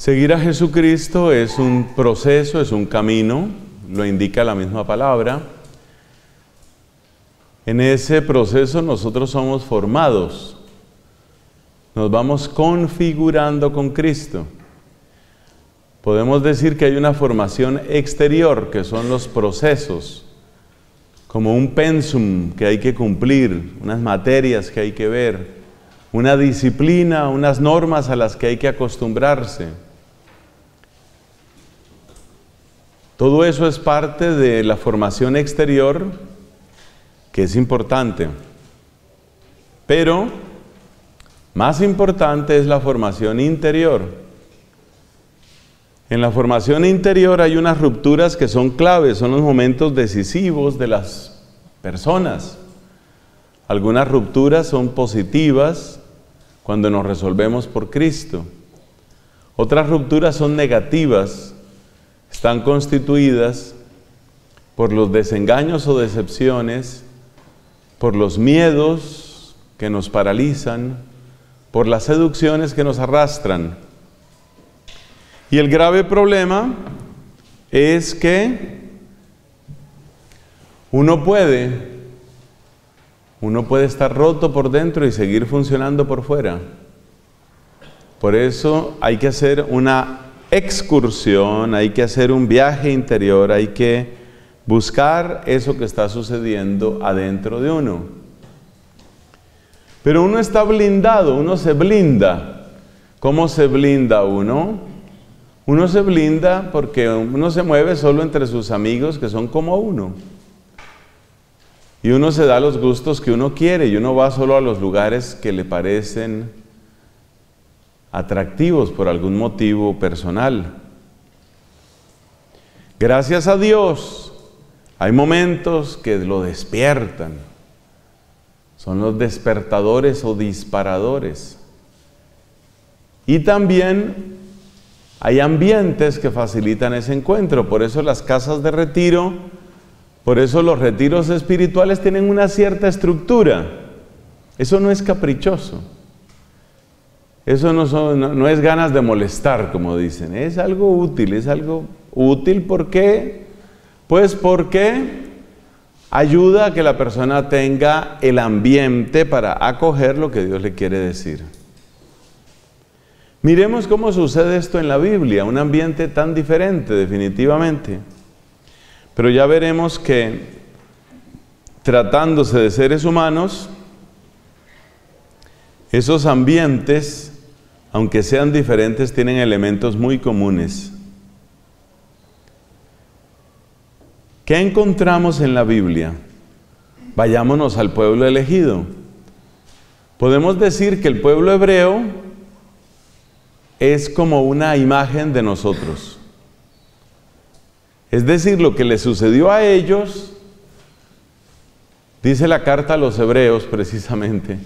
Seguir a Jesucristo es un proceso, es un camino, lo indica la misma palabra. En ese proceso nosotros somos formados, nos vamos configurando con Cristo. Podemos decir que hay una formación exterior, que son los procesos, como un pensum que hay que cumplir, unas materias que hay que ver, una disciplina, unas normas a las que hay que acostumbrarse. Todo eso es parte de la formación exterior que es importante. Pero más importante es la formación interior. En la formación interior hay unas rupturas que son claves, son los momentos decisivos de las personas. Algunas rupturas son positivas cuando nos resolvemos por Cristo. Otras rupturas son negativas, están constituidas por los desengaños o decepciones, por los miedos que nos paralizan, por las seducciones que nos arrastran. Y el grave problema es que uno puede, uno puede estar roto por dentro y seguir funcionando por fuera. Por eso hay que hacer una excursión, hay que hacer un viaje interior, hay que buscar eso que está sucediendo adentro de uno. Pero uno está blindado, uno se blinda. ¿Cómo se blinda uno? Uno se blinda porque uno se mueve solo entre sus amigos que son como uno. Y uno se da los gustos que uno quiere y uno va solo a los lugares que le parecen atractivos por algún motivo personal. Gracias a Dios, hay momentos que lo despiertan. Son los despertadores o disparadores. Y también hay ambientes que facilitan ese encuentro. Por eso las casas de retiro, por eso los retiros espirituales tienen una cierta estructura. Eso no es caprichoso. Eso no, es ganas de molestar, como dicen. Es algo útil, es algo útil. ¿Por qué? Pues porque ayuda a que la persona tenga el ambiente para acoger lo que Dios le quiere decir. Miremos cómo sucede esto en la Biblia, un ambiente tan diferente definitivamente. Pero ya veremos que tratándose de seres humanos, esos ambientes aunque sean diferentes, tienen elementos muy comunes. ¿Qué encontramos en la Biblia? Vayámonos al pueblo elegido. Podemos decir que el pueblo hebreo es como una imagen de nosotros. Es decir, lo que le sucedió a ellos, dice la carta a los hebreos precisamente,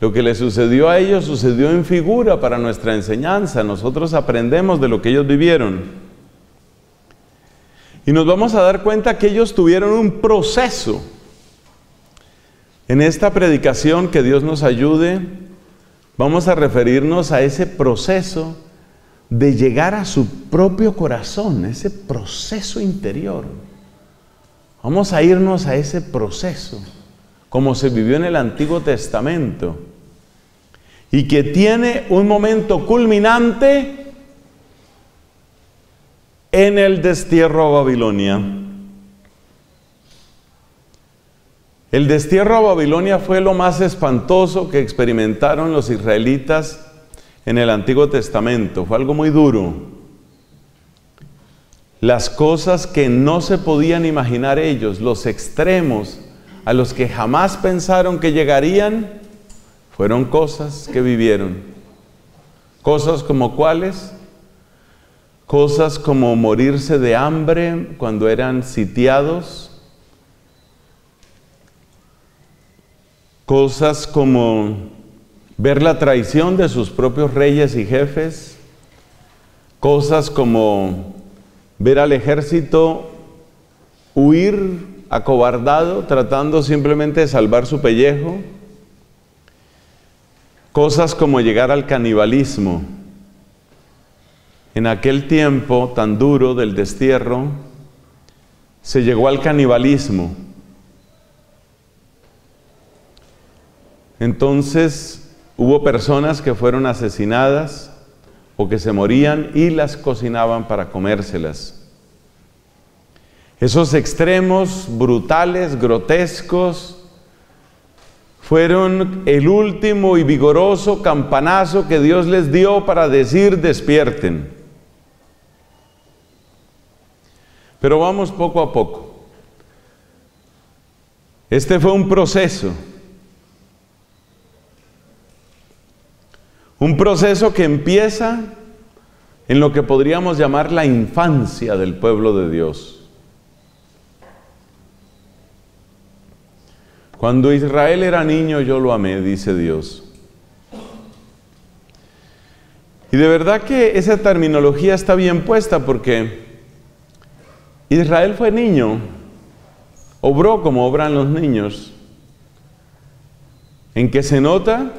lo que le sucedió a ellos sucedió en figura para nuestra enseñanza. Nosotros aprendemos de lo que ellos vivieron. Y nos vamos a dar cuenta que ellos tuvieron un proceso. En esta predicación, que Dios nos ayude, vamos a referirnos a ese proceso de llegar a su propio corazón, ese proceso interior. Vamos a irnos a ese proceso, como se vivió en el Antiguo Testamento y que tiene un momento culminante en el destierro a Babilonia. El destierro a Babilonia fue lo más espantoso que experimentaron los israelitas en el Antiguo Testamento. Fue algo muy duro. Las cosas que no se podían imaginar ellos, los extremos a los que jamás pensaron que llegarían, fueron cosas que vivieron. Cosas como cuáles? Cosas como morirse de hambre cuando eran sitiados. Cosas como ver la traición de sus propios reyes y jefes. Cosas como ver al ejército huir acobardado, tratando simplemente de salvar su pellejo. Cosas como llegar al canibalismo. En aquel tiempo tan duro del destierro, se llegó al canibalismo. Entonces hubo personas que fueron asesinadas o que se morían y las cocinaban para comérselas. Esos extremos brutales, grotescos, fueron el último y vigoroso campanazo que Dios les dio para decir despierten. Pero vamos poco a poco. Este fue un proceso. Un proceso que empieza en lo que podríamos llamar la infancia del pueblo de Dios. Cuando Israel era niño yo lo amé, dice Dios. Y de verdad que esa terminología está bien puesta porque Israel fue niño, obró como obran los niños, en que se nota,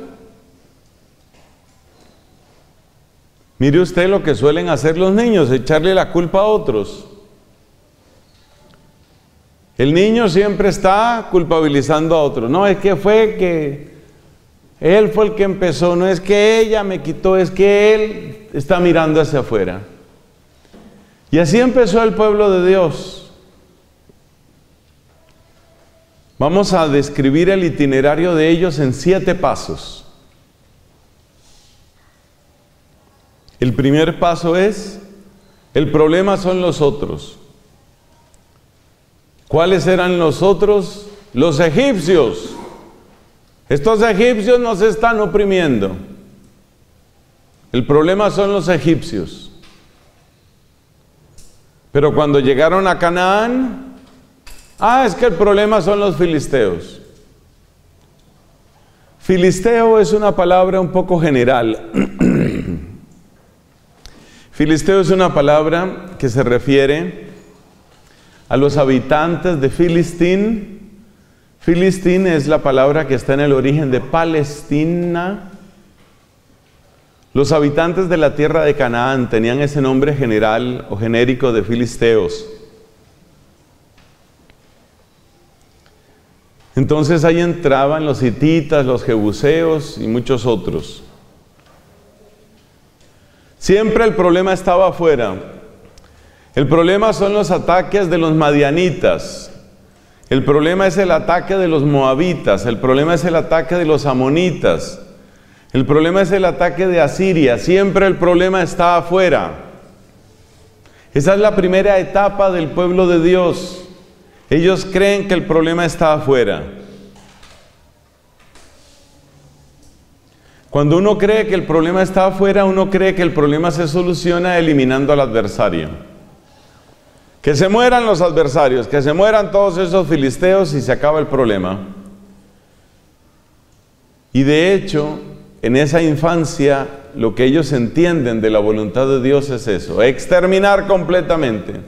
mire usted lo que suelen hacer los niños, echarle la culpa a otros. El niño siempre está culpabilizando a otro. No, es que fue que él fue el que empezó, no es que ella me quitó, es que él está mirando hacia afuera. Y así empezó el pueblo de Dios. Vamos a describir el itinerario de ellos en siete pasos. El primer paso es, el problema son los otros. ¿Cuáles eran los otros? Los egipcios. Estos egipcios nos están oprimiendo. El problema son los egipcios. Pero cuando llegaron a Canaán, ah, es que el problema son los filisteos. Filisteo es una palabra un poco general. Filisteo es una palabra que se refiere a los habitantes de Filistín. Filistín es la palabra que está en el origen de Palestina. Los habitantes de la tierra de Canaán tenían ese nombre general o genérico de filisteos. Entonces ahí entraban los hititas, los jebuseos y muchos otros. Siempre el problema estaba afuera. El problema son los ataques de los madianitas. El problema es el ataque de los moabitas. El problema es el ataque de los amonitas. El problema es el ataque de Asiria. Siempre el problema está afuera. Esa es la primera etapa del pueblo de Dios. Ellos creen que el problema está afuera. Cuando uno cree que el problema está afuera, uno cree que el problema se soluciona eliminando al adversario. Que se mueran los adversarios, que se mueran todos esos filisteos y se acaba el problema. Y de hecho, en esa infancia, lo que ellos entienden de la voluntad de Dios es eso, exterminar completamente.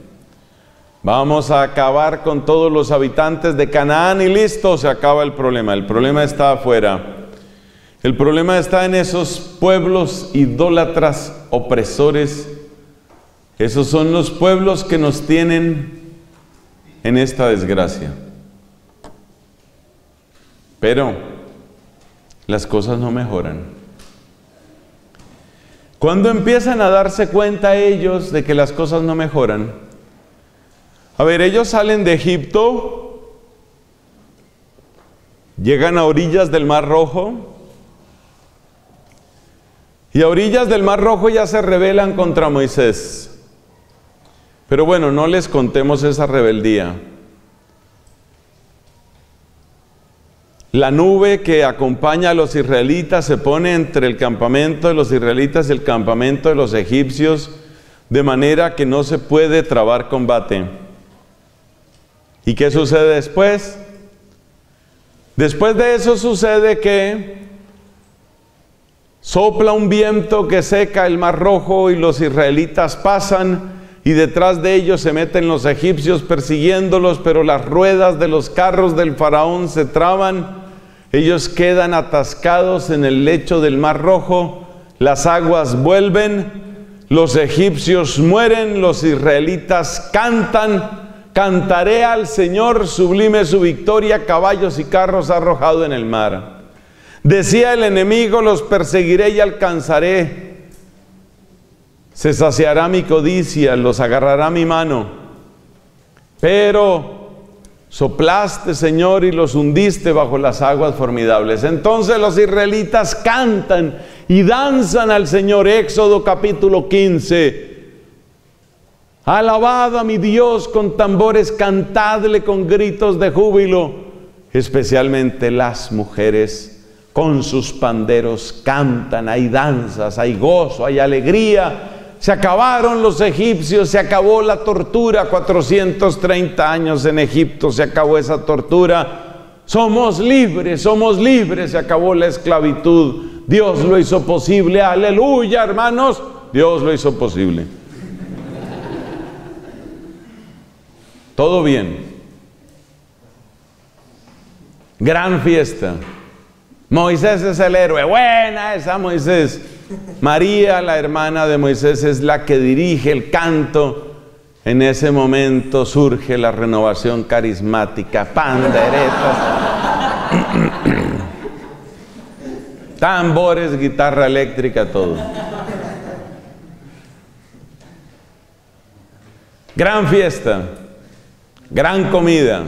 Vamos a acabar con todos los habitantes de Canaán y listo, se acaba el problema. El problema está afuera. El problema está en esos pueblos idólatras, opresores, esos son los pueblos que nos tienen en esta desgracia. Pero las cosas no mejoran. Cuando empiezan a darse cuenta ellos de que las cosas no mejoran, a ver, ellos salen de Egipto, llegan a orillas del Mar Rojo, y a orillas del Mar Rojo ya se rebelan contra Moisés. Pero bueno, no les contemos esa rebeldía. la nube que acompaña a los israelitas se pone entre el campamento de los israelitas y el campamento de los egipcios, de manera que no se puede trabar combate. ¿Y qué sucede después? Después de eso sucede que sopla un viento que seca el mar rojo y los israelitas pasan y detrás de ellos se meten los egipcios persiguiéndolos, pero las ruedas de los carros del faraón se traban, ellos quedan atascados en el lecho del mar rojo, las aguas vuelven, los egipcios mueren, los israelitas cantan, Cantaré al Señor, sublime su victoria, caballos y carros arrojado en el mar. Decía el enemigo, los perseguiré y alcanzaré. Se saciará mi codicia, los agarrará mi mano. Pero soplaste, Señor, y los hundiste bajo las aguas formidables. Entonces los israelitas cantan y danzan al Señor. Éxodo capítulo 15. Alabad a mi Dios con tambores, cantadle con gritos de júbilo, especialmente las mujeres con sus panderos cantan, hay danzas, hay gozo, hay alegría. Se acabaron los egipcios, se acabó la tortura, 430 años en Egipto, se acabó esa tortura. Somos libres, somos libres, se acabó la esclavitud. Dios lo hizo posible, aleluya hermanos, Dios lo hizo posible. Todo bien. Gran fiesta. Moisés es el héroe. Buena esa Moisés. María, la hermana de Moisés, es la que dirige el canto. En ese momento surge la renovación carismática, panderetas, tambores, guitarra eléctrica, todo. Gran fiesta gran comida.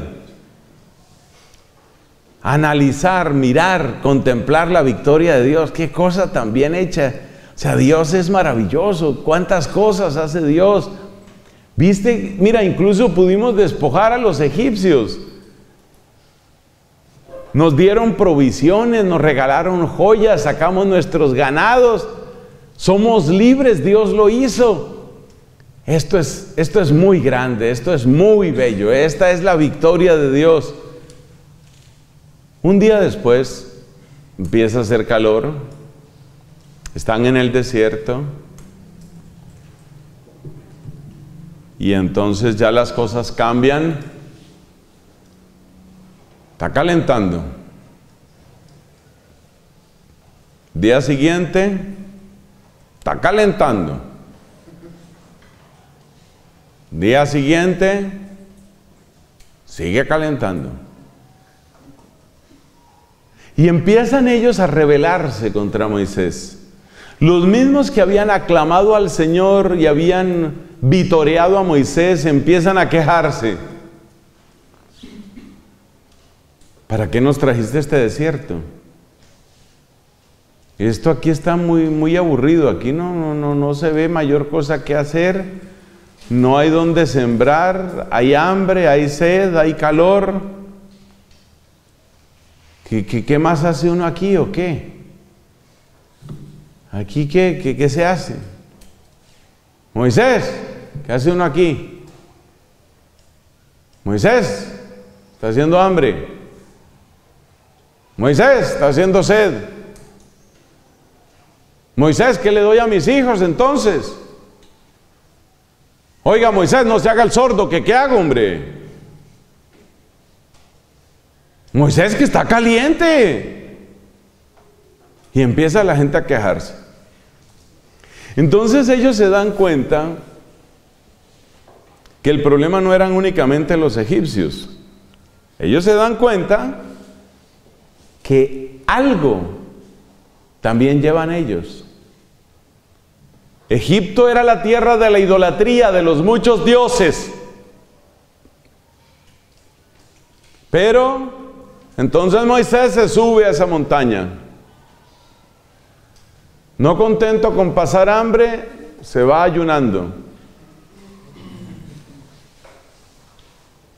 Analizar, mirar, contemplar la victoria de Dios. Qué cosa tan bien hecha. O sea, Dios es maravilloso. Cuántas cosas hace Dios. Viste, mira, incluso pudimos despojar a los egipcios. Nos dieron provisiones, nos regalaron joyas, sacamos nuestros ganados. Somos libres, Dios lo hizo. Esto es, esto es muy grande, esto es muy bello, esta es la victoria de Dios. Un día después empieza a hacer calor, están en el desierto y entonces ya las cosas cambian. Está calentando. Día siguiente, está calentando. Día siguiente, sigue calentando. Y empiezan ellos a rebelarse contra Moisés. Los mismos que habían aclamado al Señor y habían vitoreado a Moisés empiezan a quejarse. ¿Para qué nos trajiste este desierto? Esto aquí está muy, muy aburrido, aquí no, no, no, no se ve mayor cosa que hacer no hay donde sembrar, hay hambre, hay sed, hay calor. ¿Qué, más hace uno aquí o qué? ¿Aquí qué, qué, qué se hace? Moisés, ¿qué hace uno aquí? Moisés, está haciendo hambre. Moisés, está haciendo sed. Moisés, ¿qué le doy a mis hijos entonces? Oiga, Moisés, no se haga el sordo, que qué hago, hombre. Moisés que está caliente. Y empieza la gente a quejarse. Entonces ellos se dan cuenta que el problema no eran únicamente los egipcios. Ellos se dan cuenta que algo también llevan ellos. Egipto era la tierra de la idolatría, de los muchos dioses. Pero entonces Moisés se sube a esa montaña. No contento con pasar hambre, se va ayunando.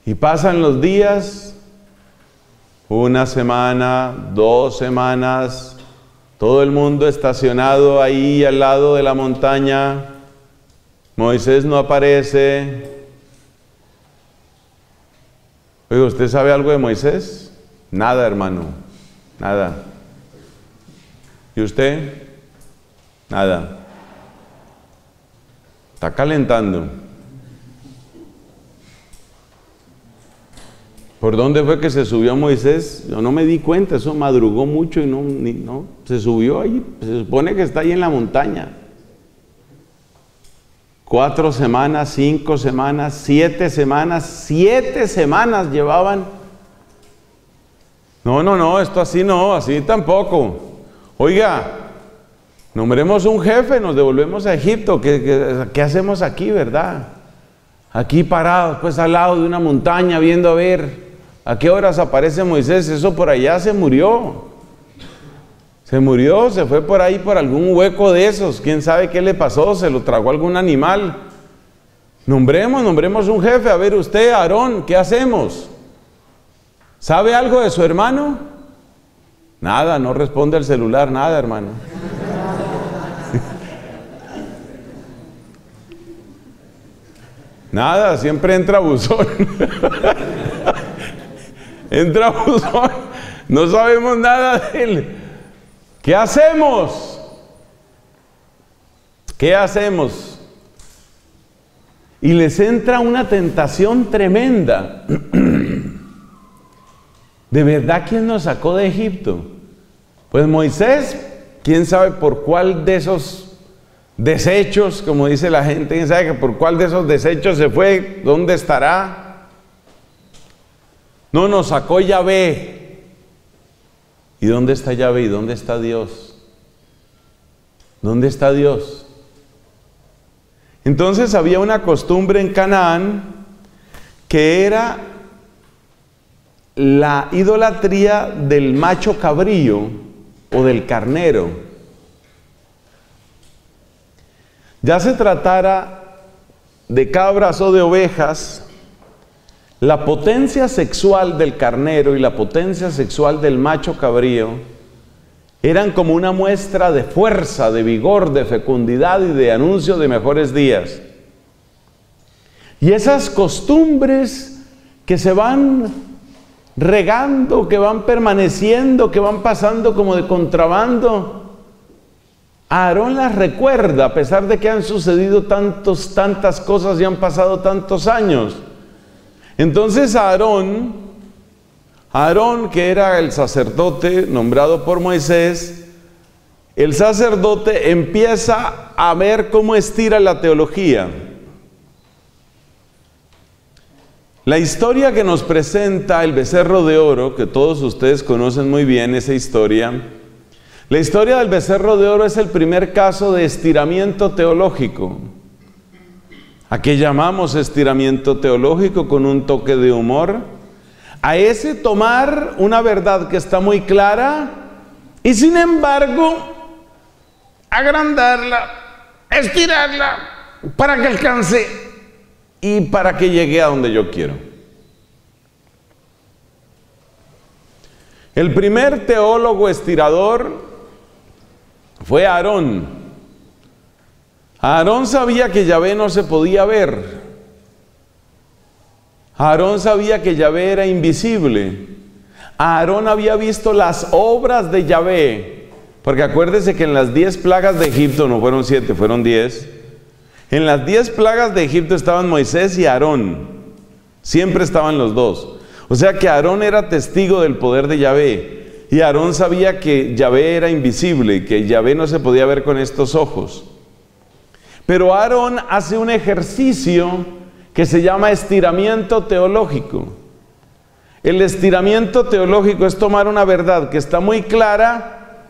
Y pasan los días una semana, dos semanas, todo el mundo estacionado ahí al lado de la montaña. Moisés no aparece. Oiga, ¿usted sabe algo de Moisés? Nada, hermano. Nada. ¿Y usted? Nada. Está calentando. ¿Por dónde fue que se subió Moisés? Yo no me di cuenta, eso madrugó mucho y no, no, se subió ahí, se supone que está ahí en la montaña. Cuatro semanas, cinco semanas, siete semanas, siete semanas llevaban. No, no, no, esto así no, así tampoco. Oiga, nombremos un jefe, nos devolvemos a Egipto, ¿qué, hacemos aquí, verdad? Aquí parados, pues al lado de una montaña, viendo a ver ¿A qué horas aparece Moisés? Eso por allá se murió. Se murió, se fue por ahí por algún hueco de esos. ¿Quién sabe qué le pasó? Se lo tragó algún animal. Nombremos, nombremos un jefe. A ver usted, Aarón, ¿qué hacemos? ¿Sabe algo de su hermano? Nada, no responde al celular, nada, hermano. nada, siempre entra buzón. Entramos no sabemos nada de él. ¿Qué hacemos? ¿Qué hacemos? Y les entra una tentación tremenda. ¿De verdad quién nos sacó de Egipto? Pues Moisés, quién sabe por cuál de esos desechos, como dice la gente, quién sabe por cuál de esos desechos se fue, dónde estará. No nos sacó Yahvé. ¿Y dónde está Yahvé? ¿Y dónde está Dios? ¿Dónde está Dios? Entonces había una costumbre en Canaán que era la idolatría del macho cabrío o del carnero. Ya se tratara de cabras o de ovejas, la potencia sexual del carnero y la potencia sexual del macho cabrío eran como una muestra de fuerza, de vigor, de fecundidad y de anuncio de mejores días. Y esas costumbres que se van regando, que van permaneciendo, que van pasando como de contrabando, Aarón las recuerda a pesar de que han sucedido tantos, tantas cosas y han pasado tantos años. Entonces Aarón, Aarón que era el sacerdote nombrado por Moisés, el sacerdote empieza a ver cómo estira la teología. La historia que nos presenta el becerro de oro, que todos ustedes conocen muy bien esa historia, la historia del becerro de oro es el primer caso de estiramiento teológico. ¿A qué llamamos estiramiento teológico con un toque de humor? A ese tomar una verdad que está muy clara y sin embargo agrandarla, estirarla para que alcance y para que llegue a donde yo quiero. El primer teólogo estirador fue Aarón. Aarón sabía que Yahvé no se podía ver. Aarón sabía que Yahvé era invisible. Aarón había visto las obras de Yahvé. Porque acuérdese que en las diez plagas de Egipto, no fueron siete, fueron diez. En las diez plagas de Egipto estaban Moisés y Aarón. Siempre estaban los dos. O sea que Aarón era testigo del poder de Yahvé. Y Aarón sabía que Yahvé era invisible, que Yahvé no se podía ver con estos ojos. Pero Aarón hace un ejercicio que se llama estiramiento teológico. El estiramiento teológico es tomar una verdad que está muy clara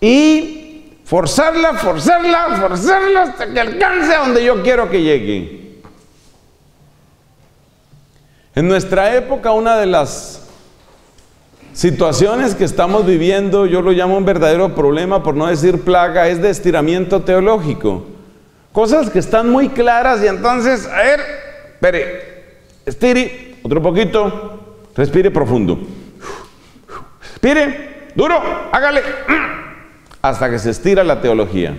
y forzarla, forzarla, forzarla hasta que alcance a donde yo quiero que llegue. En nuestra época una de las situaciones que estamos viviendo, yo lo llamo un verdadero problema, por no decir plaga, es de estiramiento teológico. Cosas que están muy claras y entonces, a ver, espere, estire, otro poquito, respire profundo. Pire, duro, hágale. Hasta que se estira la teología.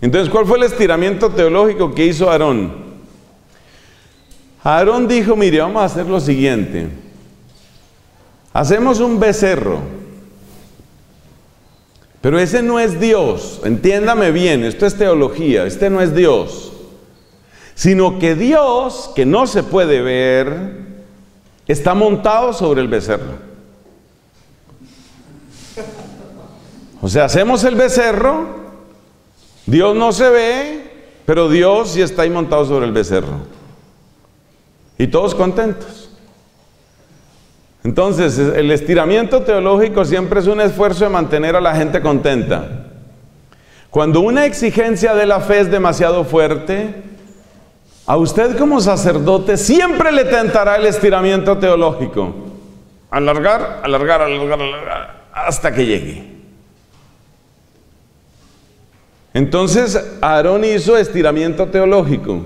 Entonces, ¿cuál fue el estiramiento teológico que hizo Aarón? Aarón dijo, mire, vamos a hacer lo siguiente. Hacemos un becerro. Pero ese no es Dios. Entiéndame bien, esto es teología. Este no es Dios. Sino que Dios, que no se puede ver, está montado sobre el becerro. O sea, hacemos el becerro, Dios no se ve, pero Dios sí está ahí montado sobre el becerro. Y todos contentos. Entonces, el estiramiento teológico siempre es un esfuerzo de mantener a la gente contenta. Cuando una exigencia de la fe es demasiado fuerte, a usted como sacerdote siempre le tentará el estiramiento teológico. Alargar, alargar, alargar, alargar, hasta que llegue. Entonces Aarón hizo estiramiento teológico.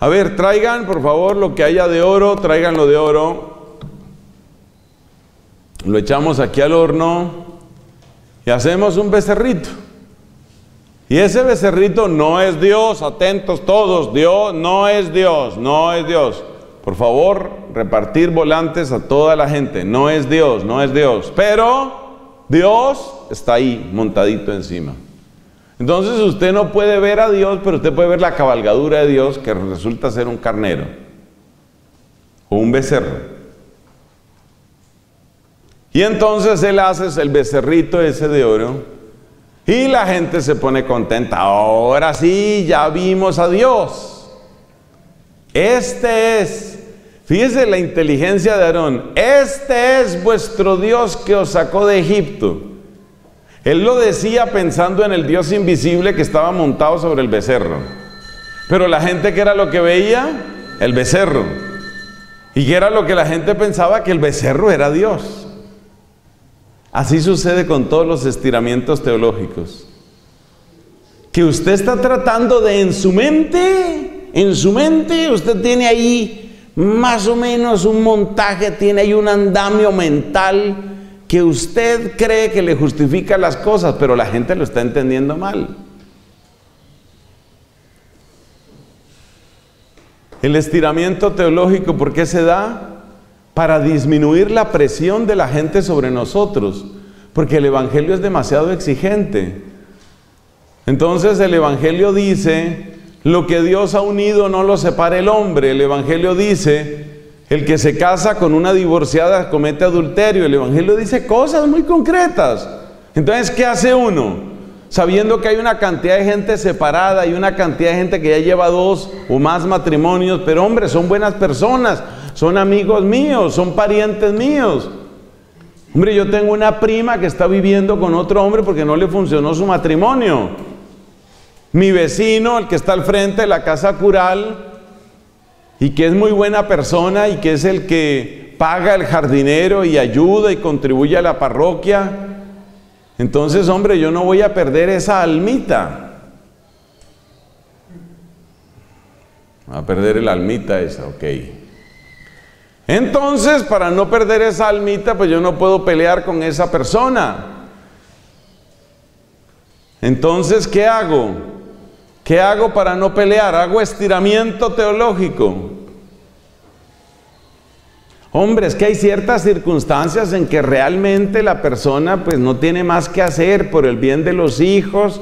A ver, traigan por favor lo que haya de oro, lo de oro. Lo echamos aquí al horno y hacemos un becerrito. Y ese becerrito no es Dios, atentos todos, Dios no es Dios, no es Dios. Por favor, repartir volantes a toda la gente, no es Dios, no es Dios. Pero Dios está ahí montadito encima. Entonces usted no puede ver a Dios, pero usted puede ver la cabalgadura de Dios que resulta ser un carnero o un becerro. Y entonces él hace el becerrito ese de oro y la gente se pone contenta. Ahora sí, ya vimos a Dios. Este es Fíjese la inteligencia de Aarón. Este es vuestro Dios que os sacó de Egipto. Él lo decía pensando en el Dios invisible que estaba montado sobre el becerro. Pero la gente, ¿qué era lo que veía? El becerro. ¿Y qué era lo que la gente pensaba? Que el becerro era Dios. Así sucede con todos los estiramientos teológicos. Que usted está tratando de en su mente, en su mente, usted tiene ahí más o menos un montaje, tiene ahí un andamio mental que usted cree que le justifica las cosas, pero la gente lo está entendiendo mal. El estiramiento teológico, ¿por qué se da? Para disminuir la presión de la gente sobre nosotros, porque el Evangelio es demasiado exigente. Entonces el Evangelio dice, lo que Dios ha unido no lo separa el hombre. El Evangelio dice, el que se casa con una divorciada comete adulterio. El Evangelio dice cosas muy concretas. Entonces, ¿qué hace uno? Sabiendo que hay una cantidad de gente separada y una cantidad de gente que ya lleva dos o más matrimonios, pero hombre, son buenas personas, son amigos míos, son parientes míos. Hombre, yo tengo una prima que está viviendo con otro hombre porque no le funcionó su matrimonio. Mi vecino, el que está al frente de la casa cural, y que es muy buena persona y que es el que paga el jardinero y ayuda y contribuye a la parroquia. Entonces, hombre, yo no voy a perder esa almita. A perder el almita esa, ok. Entonces, para no perder esa almita, pues yo no puedo pelear con esa persona. Entonces, ¿qué hago? ¿Qué hago para no pelear? Hago estiramiento teológico. Hombre, es que hay ciertas circunstancias en que realmente la persona pues no tiene más que hacer por el bien de los hijos.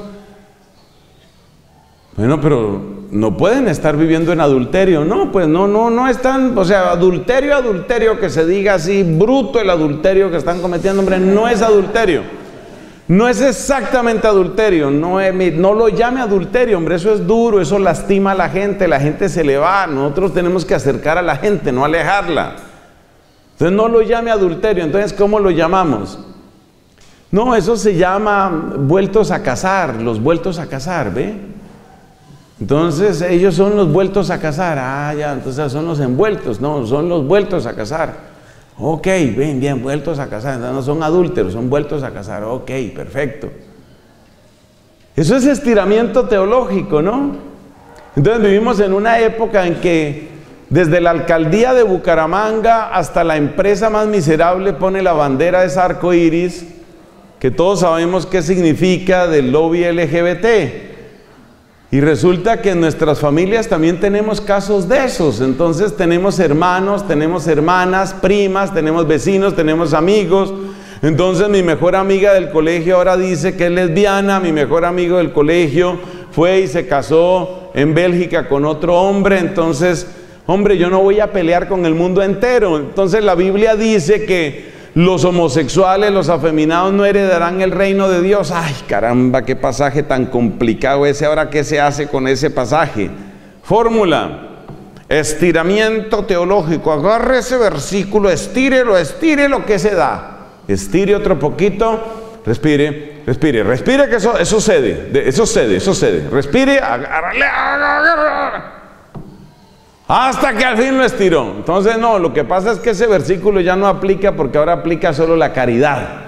Bueno, pero no pueden estar viviendo en adulterio, no, pues no, no, no están, o sea, adulterio, adulterio, que se diga así, bruto el adulterio que están cometiendo, hombre, no es adulterio. No es exactamente adulterio, no, lo llame adulterio, hombre, eso es duro, eso lastima a la gente, la gente se le va, nosotros tenemos que acercar a la gente, no alejarla. Entonces no lo llame adulterio, entonces ¿cómo lo llamamos? No, eso se llama vueltos a casar, los vueltos a casar, ¿ve? Entonces ellos son los vueltos a casar, ah, ya, entonces son los envueltos, no, son los vueltos a casar. Ok, bien, bien, vueltos a casar. No son adúlteros, son vueltos a casar. Ok, perfecto. Eso es estiramiento teológico, ¿no? Entonces vivimos en una época en que desde la alcaldía de Bucaramanga hasta la empresa más miserable pone la bandera de ese arco iris, que todos sabemos qué significa del lobby LGBT. Y resulta que en nuestras familias también tenemos casos de esos. Entonces tenemos hermanos, tenemos hermanas, primas, tenemos vecinos, tenemos amigos. Entonces mi mejor amiga del colegio ahora dice que es lesbiana, mi mejor amigo del colegio fue y se casó en Bélgica con otro hombre. Entonces Hombre, yo no voy a pelear con el mundo entero. Entonces la Biblia dice que los homosexuales, los afeminados no heredarán el reino de Dios. Ay, caramba, qué pasaje tan complicado ese. Ahora, ¿qué se hace con ese pasaje? Fórmula. Estiramiento teológico. Agarre ese versículo, estírelo, estire lo que se da. Estire otro poquito, respire, respire, respire que eso, eso cede, eso cede, eso cede. Respire, agárrale, agárrale. Hasta que al fin lo estiró. Entonces, no, lo que pasa es que ese versículo ya no aplica porque ahora aplica solo la caridad.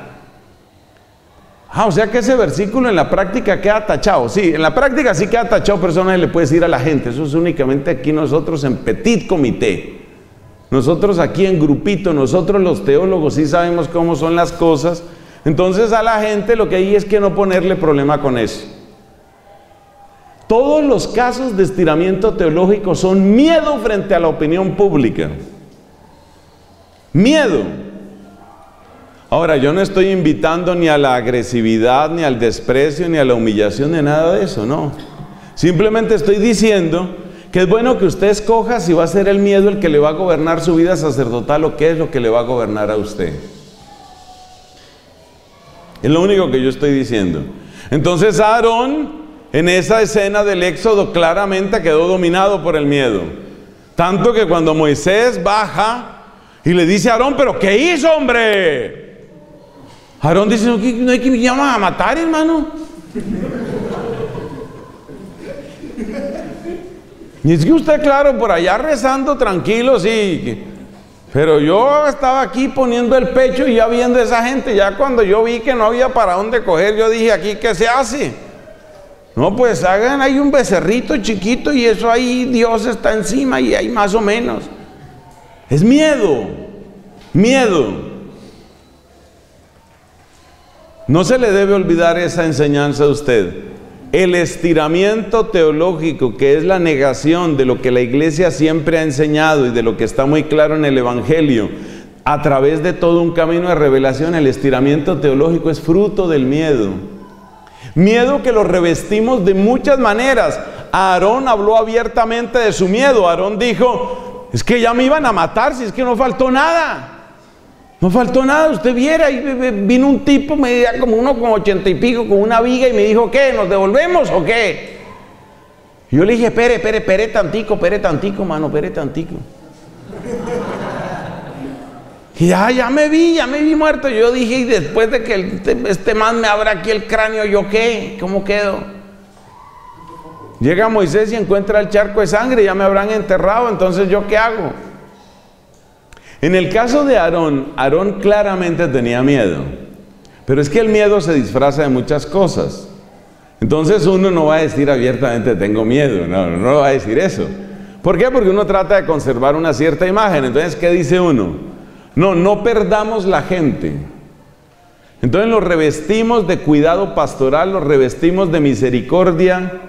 Ah, o sea que ese versículo en la práctica queda tachado. Sí, en la práctica sí queda tachado, pero eso no le puede decir a la gente. Eso es únicamente aquí nosotros en petit comité. Nosotros aquí en grupito, nosotros los teólogos sí sabemos cómo son las cosas. Entonces a la gente lo que hay es que no ponerle problema con eso. Todos los casos de estiramiento teológico son miedo frente a la opinión pública. Miedo. Ahora, yo no estoy invitando ni a la agresividad, ni al desprecio, ni a la humillación, ni nada de eso, no. Simplemente estoy diciendo que es bueno que usted escoja si va a ser el miedo el que le va a gobernar su vida sacerdotal o qué es lo que le va a gobernar a usted. Es lo único que yo estoy diciendo. Entonces Aarón en esa escena del Éxodo claramente quedó dominado por el miedo. Tanto que cuando Moisés baja y le dice a Aarón, pero ¿qué hizo, hombre? Aarón dice, no, hay que me a matar, hermano. Y es que usted, claro, por allá rezando tranquilo, sí. Pero yo estaba aquí poniendo el pecho y ya viendo a esa gente. Ya cuando yo vi que no había para dónde coger, yo dije, ¿aquí qué se hace? No, pues hagan ahí un becerrito chiquito y eso ahí Dios está encima y ahí más o menos. Es miedo, miedo. No se le debe olvidar esa enseñanza a usted. El estiramiento teológico, que es la negación de lo que la iglesia siempre ha enseñado y de lo que está muy claro en el Evangelio, a través de todo un camino de revelación, el estiramiento teológico es fruto del miedo. Miedo que lo revestimos de muchas maneras. Aarón habló abiertamente de su miedo. Aarón dijo, es que ya me iban a matar si es que no faltó nada. No faltó nada, usted viera, y vino un tipo, me como uno con ochenta y pico, con una viga, y me dijo, ¿qué? ¿Nos devolvemos o qué? yo le dije, espere, espere, espere tantico, espere tantico, mano, espere tantico. Y ya, ya me vi, ya me vi muerto. Yo dije, y después de que este, este man me abra aquí el cráneo, ¿yo qué? ¿Cómo quedo? Llega Moisés y encuentra el charco de sangre, ya me habrán enterrado, entonces ¿yo qué hago? En el caso de Aarón, Aarón claramente tenía miedo. Pero es que el miedo se disfraza de muchas cosas. Entonces uno no va a decir abiertamente tengo miedo, no, no va a decir eso. ¿Por qué? Porque uno trata de conservar una cierta imagen. Entonces, ¿qué dice uno? No, no perdamos la gente. Entonces los revestimos de cuidado pastoral, los revestimos de misericordia,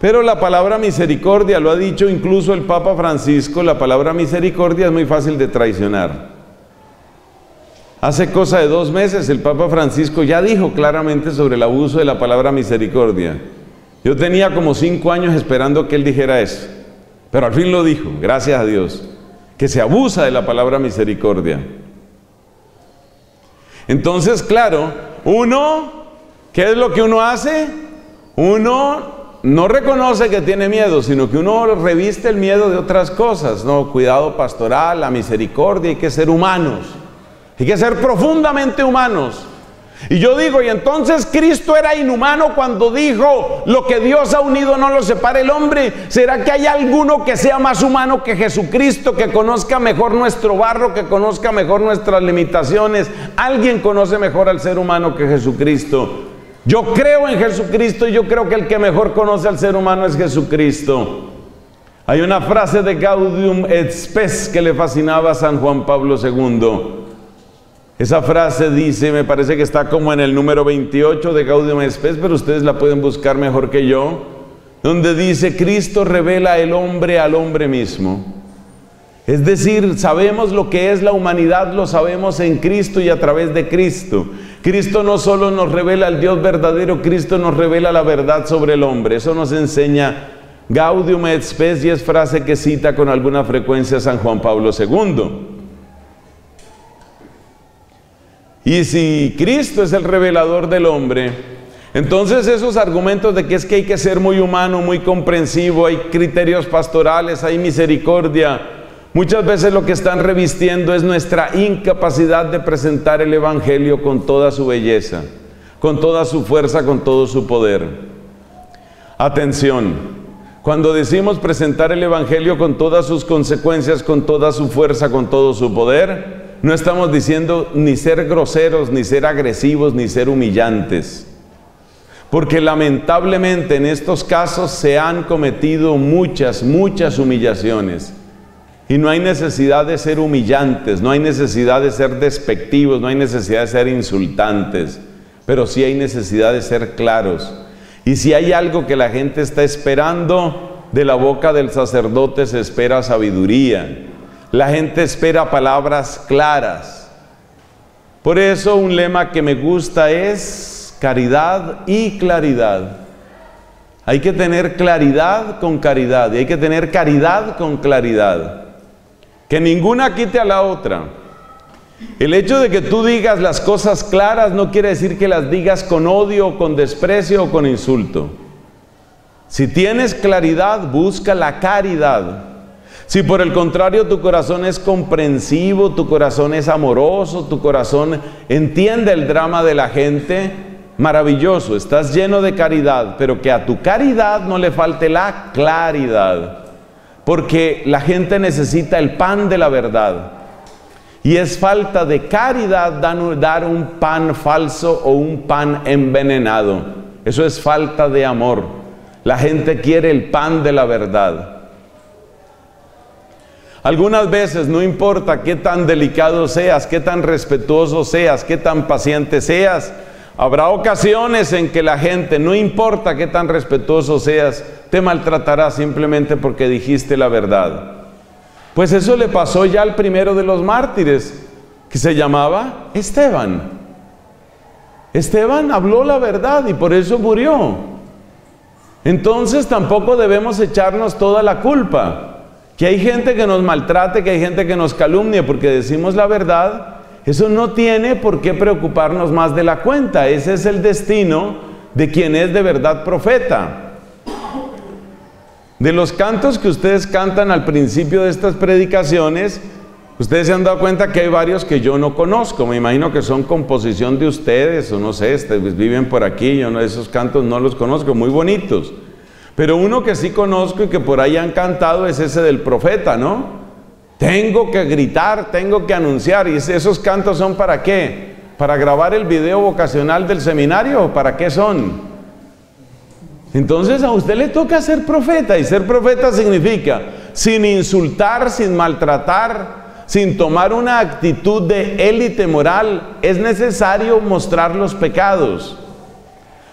pero la palabra misericordia, lo ha dicho incluso el Papa Francisco, la palabra misericordia es muy fácil de traicionar. Hace cosa de dos meses el Papa Francisco ya dijo claramente sobre el abuso de la palabra misericordia. Yo tenía como cinco años esperando que él dijera eso, pero al fin lo dijo, gracias a Dios que se abusa de la palabra misericordia. Entonces, claro, uno, ¿qué es lo que uno hace? Uno no reconoce que tiene miedo, sino que uno reviste el miedo de otras cosas, ¿no? Cuidado pastoral, la misericordia, hay que ser humanos, hay que ser profundamente humanos. Y yo digo, y entonces Cristo era inhumano cuando dijo, lo que Dios ha unido no lo separa el hombre. ¿Será que hay alguno que sea más humano que Jesucristo, que conozca mejor nuestro barro, que conozca mejor nuestras limitaciones? Alguien conoce mejor al ser humano que Jesucristo. Yo creo en Jesucristo y yo creo que el que mejor conoce al ser humano es Jesucristo. Hay una frase de Gaudium et Spes que le fascinaba a San Juan Pablo II. Esa frase dice, me parece que está como en el número 28 de Gaudium Spes, pero ustedes la pueden buscar mejor que yo, donde dice, Cristo revela el hombre al hombre mismo. Es decir, sabemos lo que es la humanidad, lo sabemos en Cristo y a través de Cristo. Cristo no solo nos revela al Dios verdadero, Cristo nos revela la verdad sobre el hombre. Eso nos enseña Gaudium et Spes y es frase que cita con alguna frecuencia San Juan Pablo II. Y si Cristo es el revelador del hombre, entonces esos argumentos de que es que hay que ser muy humano, muy comprensivo, hay criterios pastorales, hay misericordia, muchas veces lo que están revistiendo es nuestra incapacidad de presentar el Evangelio con toda su belleza, con toda su fuerza, con todo su poder. Atención, cuando decimos presentar el Evangelio con todas sus consecuencias, con toda su fuerza, con todo su poder, no estamos diciendo ni ser groseros, ni ser agresivos, ni ser humillantes. Porque lamentablemente en estos casos se han cometido muchas, muchas humillaciones. Y no hay necesidad de ser humillantes, no hay necesidad de ser despectivos, no hay necesidad de ser insultantes, pero sí hay necesidad de ser claros y si hay algo que la gente está esperando, de la boca del sacerdote se espera sabiduría. La gente espera palabras claras. Por eso un lema que me gusta es caridad y claridad. Hay que tener claridad con caridad y hay que tener caridad con claridad. Que ninguna quite a la otra. El hecho de que tú digas las cosas claras no quiere decir que las digas con odio, con desprecio o con insulto. Si tienes claridad, busca la caridad. Si por el contrario tu corazón es comprensivo, tu corazón es amoroso, tu corazón entiende el drama de la gente, maravilloso, estás lleno de caridad, pero que a tu caridad no le falte la claridad, porque la gente necesita el pan de la verdad. Y es falta de caridad dar un pan falso o un pan envenenado. Eso es falta de amor. La gente quiere el pan de la verdad. Algunas veces no importa qué tan delicado seas, qué tan respetuoso seas, qué tan paciente seas, habrá ocasiones en que la gente, no importa qué tan respetuoso seas, te maltratará simplemente porque dijiste la verdad. Pues eso le pasó ya al primero de los mártires, que se llamaba Esteban. Esteban habló la verdad y por eso murió. Entonces tampoco debemos echarnos toda la culpa. Que hay gente que nos maltrate, que hay gente que nos calumnie porque decimos la verdad, eso no tiene por qué preocuparnos más de la cuenta. Ese es el destino de quien es de verdad profeta. De los cantos que ustedes cantan al principio de estas predicaciones, ustedes se han dado cuenta que hay varios que yo no conozco. Me imagino que son composición de ustedes, o no sé, ustedes viven por aquí, yo no, esos cantos no los conozco, muy bonitos. Pero uno que sí conozco y que por ahí han cantado es ese del profeta, ¿no? Tengo que gritar, tengo que anunciar. ¿Y esos cantos son para qué? ¿Para grabar el video vocacional del seminario o para qué son? Entonces a usted le toca ser profeta y ser profeta significa sin insultar, sin maltratar, sin tomar una actitud de élite moral, es necesario mostrar los pecados.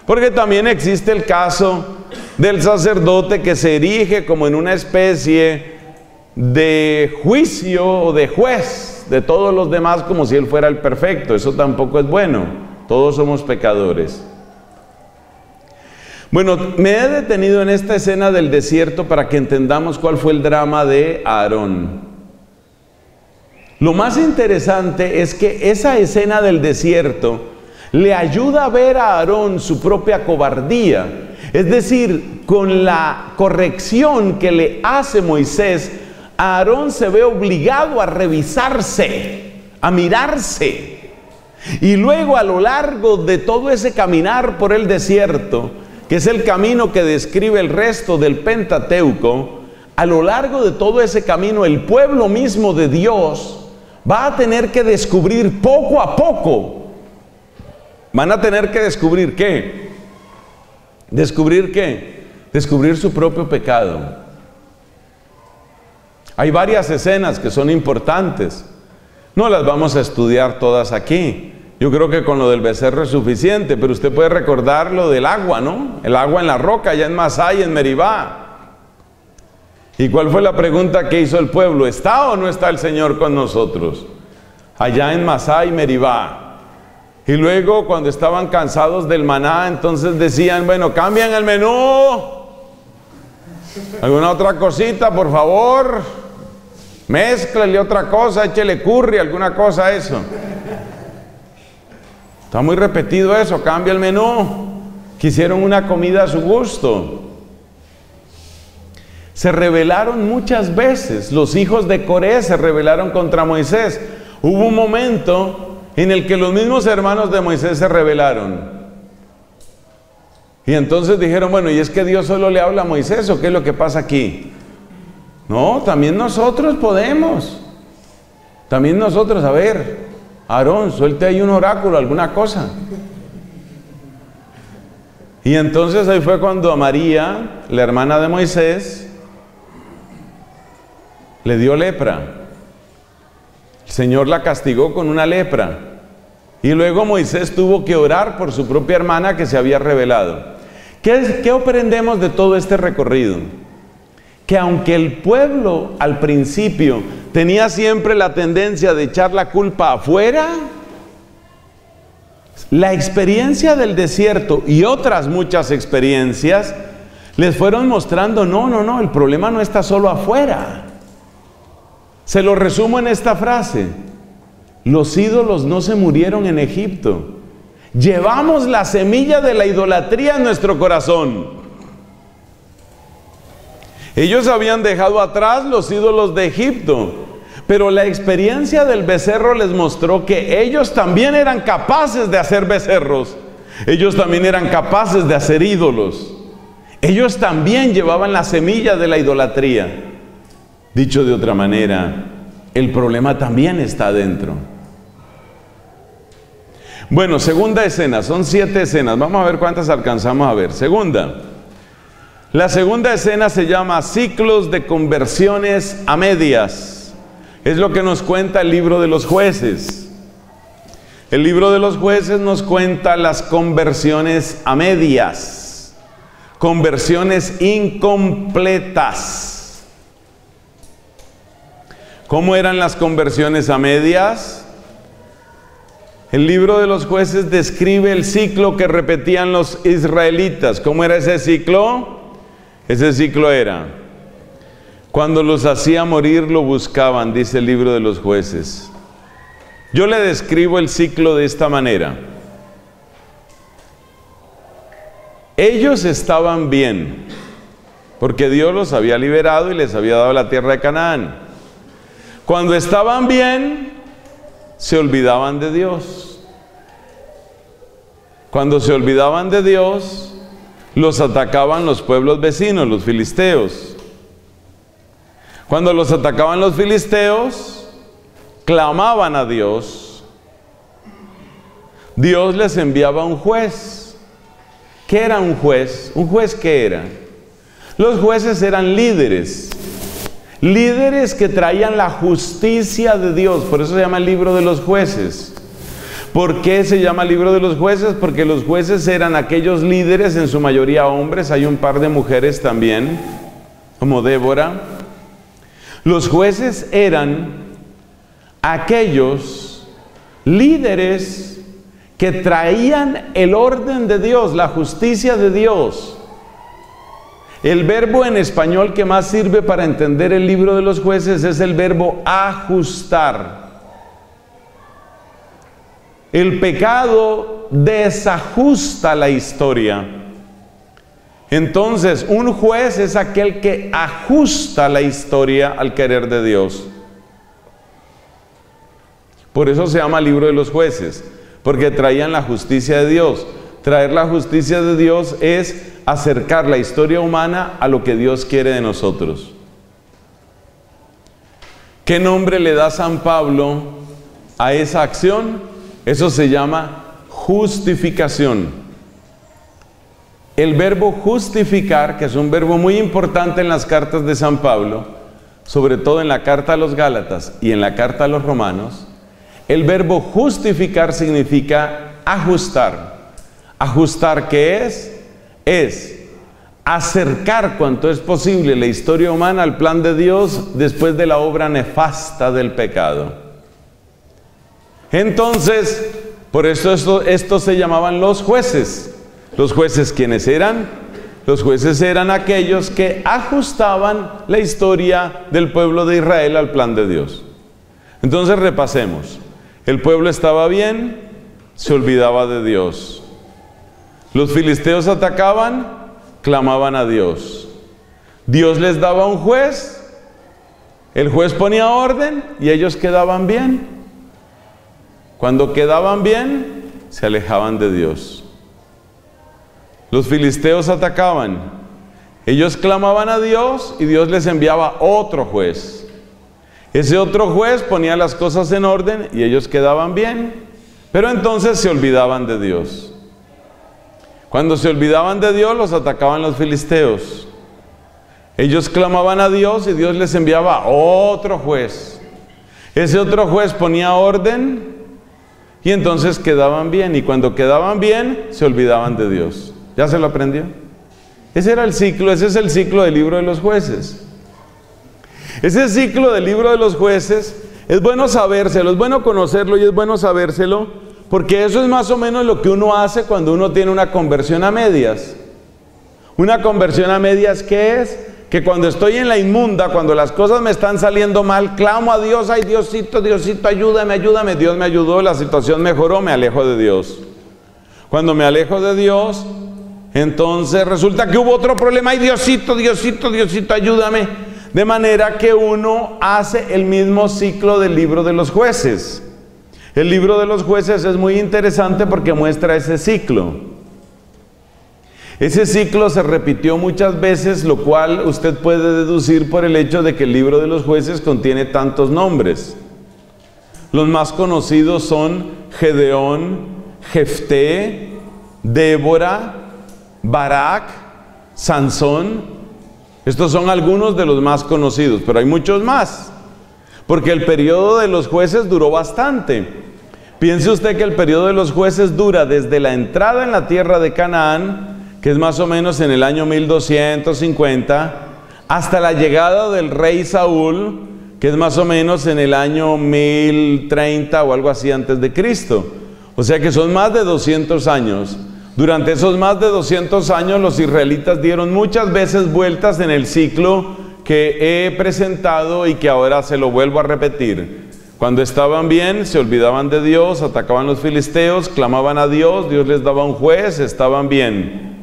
Porque también existe el caso del sacerdote que se erige como en una especie de juicio o de juez de todos los demás como si él fuera el perfecto. Eso tampoco es bueno. Todos somos pecadores. Bueno, me he detenido en esta escena del desierto para que entendamos cuál fue el drama de Aarón. Lo más interesante es que esa escena del desierto le ayuda a ver a Aarón su propia cobardía. Es decir, con la corrección que le hace Moisés, Aarón se ve obligado a revisarse, a mirarse. Y luego a lo largo de todo ese caminar por el desierto, que es el camino que describe el resto del Pentateuco, a lo largo de todo ese camino el pueblo mismo de Dios va a tener que descubrir poco a poco. Van a tener que descubrir qué? Descubrir qué? Descubrir su propio pecado. Hay varias escenas que son importantes. No las vamos a estudiar todas aquí. Yo creo que con lo del becerro es suficiente, pero usted puede recordar lo del agua, ¿no? El agua en la roca, allá en Masai, en Meribá. ¿Y cuál fue la pregunta que hizo el pueblo? ¿Está o no está el Señor con nosotros? Allá en Masai, Meribá. Y luego cuando estaban cansados del maná, entonces decían, bueno, cambian el menú. ¿Alguna otra cosita, por favor? Mézclale otra cosa, échele curry, alguna cosa a eso. Está muy repetido eso, cambia el menú. Quisieron una comida a su gusto. Se rebelaron muchas veces. Los hijos de Coré se rebelaron contra Moisés. Hubo un momento en el que los mismos hermanos de Moisés se rebelaron. Y entonces dijeron, bueno, ¿y es que Dios solo le habla a Moisés o qué es lo que pasa aquí? No, también nosotros podemos. También nosotros, a ver, Aarón, suelte ahí un oráculo, alguna cosa. Y entonces ahí fue cuando a María, la hermana de Moisés, le dio lepra. Señor la castigó con una lepra. Y luego Moisés tuvo que orar por su propia hermana que se había revelado. ¿Qué, ¿Qué, aprendemos de todo este recorrido? Que aunque el pueblo al principio tenía siempre la tendencia de echar la culpa afuera, la experiencia del desierto y otras muchas experiencias les fueron mostrando, no, no, no, el problema no está solo afuera. Se lo resumo en esta frase. Los ídolos no se murieron en Egipto. Llevamos la semilla de la idolatría en nuestro corazón. Ellos habían dejado atrás los ídolos de Egipto, pero la experiencia del becerro les mostró que ellos también eran capaces de hacer becerros. Ellos también eran capaces de hacer ídolos. Ellos también llevaban la semilla de la idolatría. Dicho de otra manera, el problema también está adentro. Bueno, segunda escena, son siete escenas. Vamos a ver cuántas alcanzamos a ver. Segunda. La segunda escena se llama ciclos de conversiones a medias. Es lo que nos cuenta el libro de los jueces. El libro de los jueces nos cuenta las conversiones a medias, conversiones incompletas. ¿Cómo eran las conversiones a medias? El libro de los jueces describe el ciclo que repetían los israelitas. ¿Cómo era ese ciclo? Ese ciclo era, cuando los hacía morir lo buscaban, dice el libro de los jueces. Yo le describo el ciclo de esta manera. Ellos estaban bien, porque Dios los había liberado y les había dado la tierra de Canaán. Cuando estaban bien, se olvidaban de Dios. Cuando se olvidaban de Dios, los atacaban los pueblos vecinos, los filisteos. Cuando los atacaban los filisteos, clamaban a Dios. Dios les enviaba un juez. ¿Qué era un juez? ¿Un juez qué era? Los jueces eran líderes Líderes que traían la justicia de Dios. Por eso se llama el libro de los jueces. ¿Por qué se llama libro de los jueces? Porque los jueces eran aquellos líderes, en su mayoría hombres, hay un par de mujeres también, como Débora. Los jueces eran aquellos líderes que traían el orden de Dios, la justicia de Dios. El verbo en español que más sirve para entender el libro de los jueces es el verbo ajustar. El pecado desajusta la historia. Entonces, un juez es aquel que ajusta la historia al querer de Dios. Por eso se llama libro de los jueces, porque traían la justicia de Dios. Traer la justicia de Dios es acercar la historia humana a lo que Dios quiere de nosotros. ¿Qué nombre le da San Pablo a esa acción? Eso se llama justificación. El verbo justificar, que es un verbo muy importante en las cartas de San Pablo, sobre todo en la carta a los Gálatas y en la carta a los Romanos, el verbo justificar significa ajustar. Ajustar, ¿qué es? Es acercar cuanto es posible la historia humana al plan de Dios después de la obra nefasta del pecado. Entonces, por eso estos se llamaban los jueces. Los jueces, ¿quiénes eran? Los jueces eran aquellos que ajustaban la historia del pueblo de Israel al plan de Dios. Entonces repasemos. El pueblo estaba bien, se olvidaba de Dios. Los filisteos atacaban, clamaban a Dios. Dios les daba un juez, el juez ponía orden y ellos quedaban bien. Cuando quedaban bien, se alejaban de Dios. Los filisteos atacaban, ellos clamaban a Dios y Dios les enviaba otro juez. Ese otro juez ponía las cosas en orden y ellos quedaban bien, pero entonces se olvidaban de Dios. Cuando se olvidaban de Dios, los atacaban los filisteos. Ellos clamaban a Dios y Dios les enviaba otro juez. Ese otro juez ponía orden y entonces quedaban bien. Y cuando quedaban bien, se olvidaban de Dios. ¿Ya se lo aprendió? Ese era el ciclo, ese es el ciclo del libro de los jueces. Ese ciclo del libro de los jueces es bueno sabérselo, es bueno conocerlo y es bueno sabérselo porque eso es más o menos lo que uno hace cuando uno tiene una conversión a medias. Una conversión a medias, ¿qué es? Que cuando estoy en la inmunda, cuando las cosas me están saliendo mal, clamo a Dios, ay Diosito, Diosito, ayúdame, ayúdame. Dios me ayudó, la situación mejoró, me alejo de Dios. Cuando me alejo de Dios, entonces resulta que hubo otro problema, ay Diosito, Diosito, Diosito, ayúdame. De manera que uno hace el mismo ciclo del libro de los jueces. El libro de los jueces es muy interesante porque muestra ese ciclo. Ese ciclo se repitió muchas veces, lo cual usted puede deducir por el hecho de que el libro de los jueces contiene tantos nombres. Los más conocidos son Gedeón, Jefté, Débora, Barak, Sansón. Estos son algunos de los más conocidos, pero hay muchos más. Porque el periodo de los jueces duró bastante. Piense usted que el periodo de los jueces dura desde la entrada en la tierra de Canaán, que es más o menos en el año 1250, hasta la llegada del rey Saúl, que es más o menos en el año 1030 o algo así antes de Cristo. O sea que son más de 200 años. Durante esos más de 200 años los israelitas dieron muchas veces vueltas en el ciclo que he presentado y que ahora se lo vuelvo a repetir. Cuando estaban bien, se olvidaban de Dios, atacaban los filisteos, clamaban a Dios, Dios les daba un juez, estaban bien.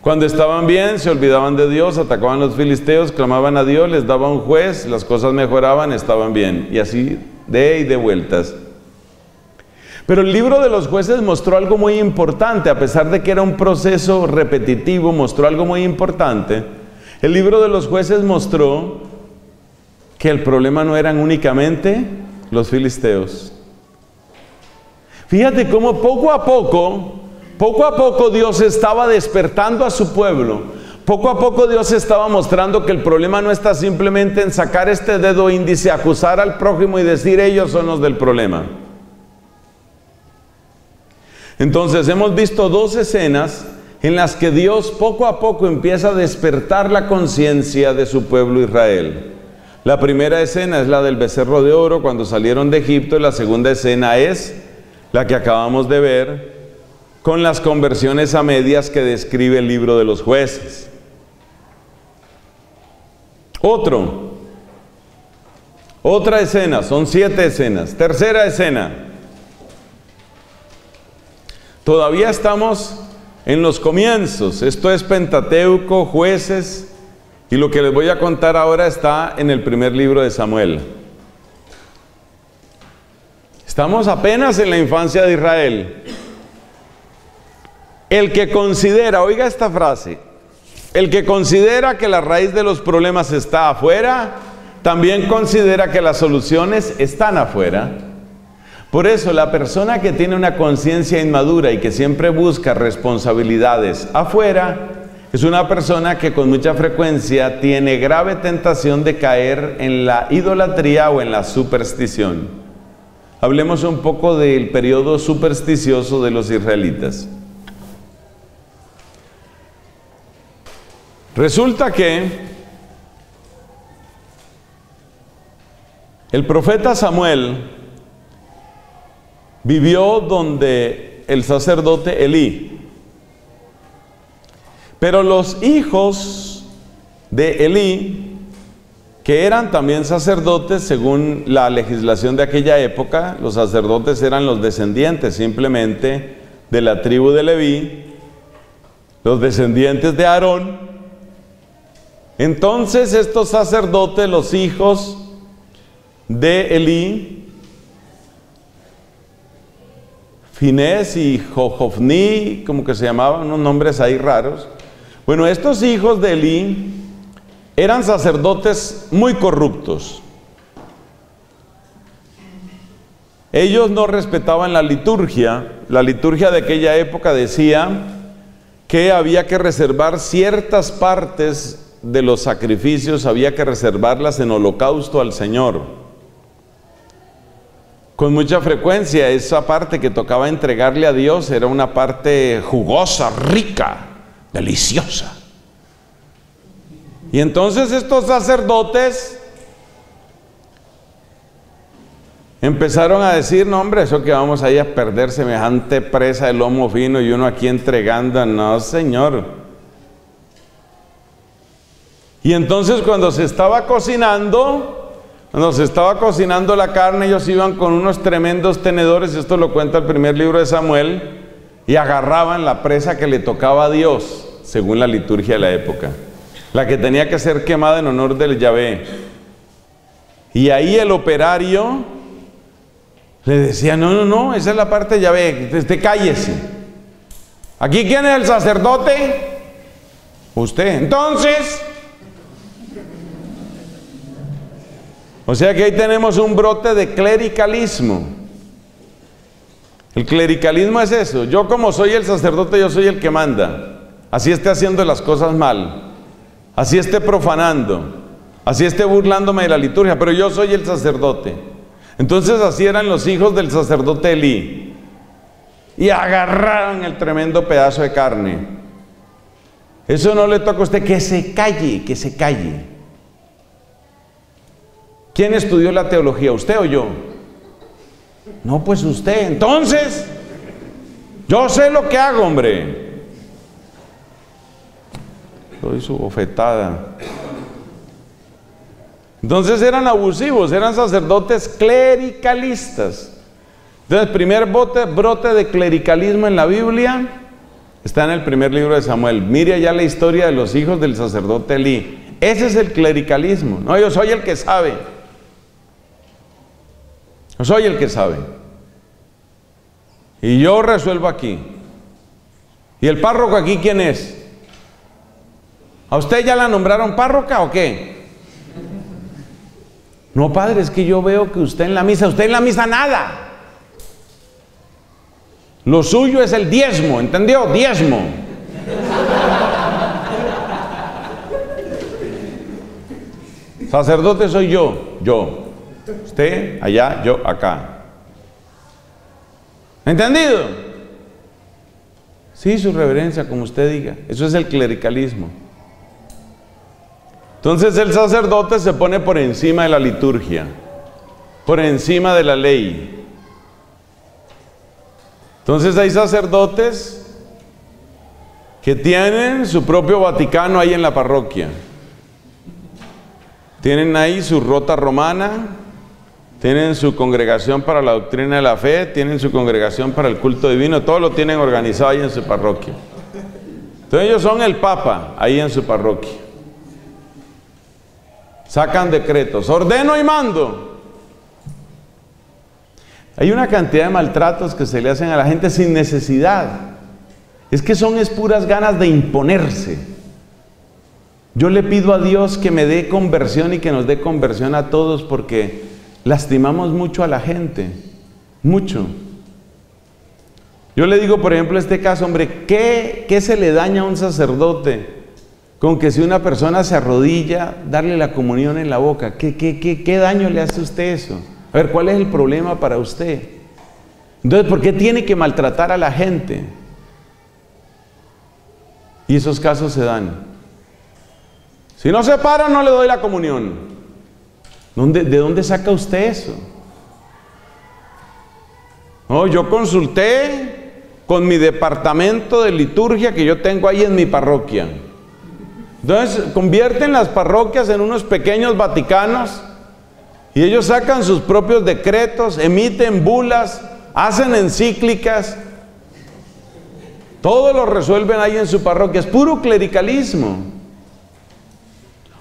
Cuando estaban bien, se olvidaban de Dios, atacaban los filisteos, clamaban a Dios, les daba un juez, las cosas mejoraban, estaban bien. Y así de y de vueltas. Pero el libro de los jueces mostró algo muy importante, a pesar de que era un proceso repetitivo, mostró algo muy importante el libro de los jueces mostró que el problema no eran únicamente los filisteos. Fíjate cómo poco a poco, poco a poco Dios estaba despertando a su pueblo. Poco a poco Dios estaba mostrando que el problema no está simplemente en sacar este dedo índice, acusar al prójimo y decir ellos son los del problema. Entonces hemos visto dos escenas en las que Dios poco a poco empieza a despertar la conciencia de su pueblo Israel. La primera escena es la del becerro de oro cuando salieron de Egipto y la segunda escena es la que acabamos de ver con las conversiones a medias que describe el libro de los jueces. Otro, otra escena, son siete escenas. Tercera escena. Todavía estamos en los comienzos. Esto es Pentateuco, jueces, y lo que les voy a contar ahora está en el primer libro de Samuel. Estamos apenas en la infancia de Israel. El que considera, oiga esta frase, el que considera que la raíz de los problemas está afuera, también considera que las soluciones están afuera. Por eso la persona que tiene una conciencia inmadura y que siempre busca responsabilidades afuera, es una persona que con mucha frecuencia tiene grave tentación de caer en la idolatría o en la superstición. Hablemos un poco del periodo supersticioso de los israelitas. Resulta que el profeta Samuel vivió donde el sacerdote Elí. Pero los hijos de Elí, que eran también sacerdotes según la legislación de aquella época, los sacerdotes eran los descendientes simplemente de la tribu de Leví, los descendientes de Aarón, entonces estos sacerdotes, los hijos de Elí, Finés y Jojofni, como que se llamaban, unos nombres ahí raros. Bueno, estos hijos de Elí eran sacerdotes muy corruptos. Ellos no respetaban la liturgia. La liturgia de aquella época decía que había que reservar ciertas partes de los sacrificios había que reservarlas en holocausto al Señor. Con mucha frecuencia esa parte que tocaba entregarle a Dios era una parte jugosa, rica, deliciosa. Y entonces estos sacerdotes empezaron a decir, no hombre, eso que vamos ahí a perder semejante presa de lomo fino y uno aquí entregando, no señor. Y entonces cuando se estaba cocinando, cuando se estaba cocinando la carne, ellos iban con unos tremendos tenedores, esto lo cuenta el primer libro de Samuel, y agarraban la presa que le tocaba a Dios, según la liturgia de la época, la que tenía que ser quemada en honor del Yahvé. Y ahí el operario le decía, no, no, no, esa es la parte de Yahvé, usted cállese. ¿Aquí quién es el sacerdote? Usted. Entonces, O sea que ahí tenemos un brote de clericalismo. El clericalismo es eso. Yo como soy el sacerdote, yo soy el que manda. Así esté haciendo las cosas mal. Así esté profanando. Así esté burlándome de la liturgia. Pero yo soy el sacerdote. Entonces así eran los hijos del sacerdote Elí. Y agarraron el tremendo pedazo de carne. Eso no le toca a usted que se calle, que se calle. ¿Quién estudió la teología, usted o yo? No, pues usted. Entonces, yo sé lo que hago, hombre. Soy su bofetada. Entonces eran abusivos, eran sacerdotes clericalistas. Entonces, el primer brote, brote de clericalismo en la Biblia está en el primer libro de Samuel. Mire ya la historia de los hijos del sacerdote Elí. Ese es el clericalismo. No, yo soy el que sabe soy el que sabe. Y yo resuelvo aquí. ¿Y el párroco aquí quién es? ¿A usted ya la nombraron párroca o qué? No, padre, es que yo veo que usted en la misa, usted en la misa nada. Lo suyo es el diezmo, ¿entendió? Diezmo. Sacerdote soy yo, yo. Usted allá, yo acá. ¿Entendido? Sí, su reverencia, como usted diga. Eso es el clericalismo. Entonces el sacerdote se pone por encima de la liturgia, por encima de la ley. Entonces hay sacerdotes que tienen su propio Vaticano ahí en la parroquia. Tienen ahí su rota romana, tienen su congregación para la doctrina de la fe, tienen su congregación para el culto divino, todo lo tienen organizado ahí en su parroquia. Entonces ellos son el Papa ahí en su parroquia. Sacan decretos, ordeno y mando. Hay una cantidad de maltratos que se le hacen a la gente sin necesidad. Es que son es puras ganas de imponerse. Yo le pido a Dios que me dé conversión y que nos dé conversión a todos porque lastimamos mucho a la gente, mucho. Yo le digo, por ejemplo, este caso, hombre, ¿qué, ¿qué, se le daña a un sacerdote con que si una persona se arrodilla, darle la comunión en la boca. ¿Qué, qué, qué, qué daño le hace usted eso? A ver, ¿cuál es el problema para usted? Entonces, ¿por qué tiene que maltratar a la gente? Y esos casos se dan. Si no se para, no le doy la comunión. ¿De dónde saca usted eso? No, yo consulté con mi departamento de liturgia que yo tengo ahí en mi parroquia. Entonces convierten las parroquias en unos pequeños vaticanos y ellos sacan sus propios decretos, emiten bulas, hacen encíclicas. Todo lo resuelven ahí en su parroquia. Es puro clericalismo.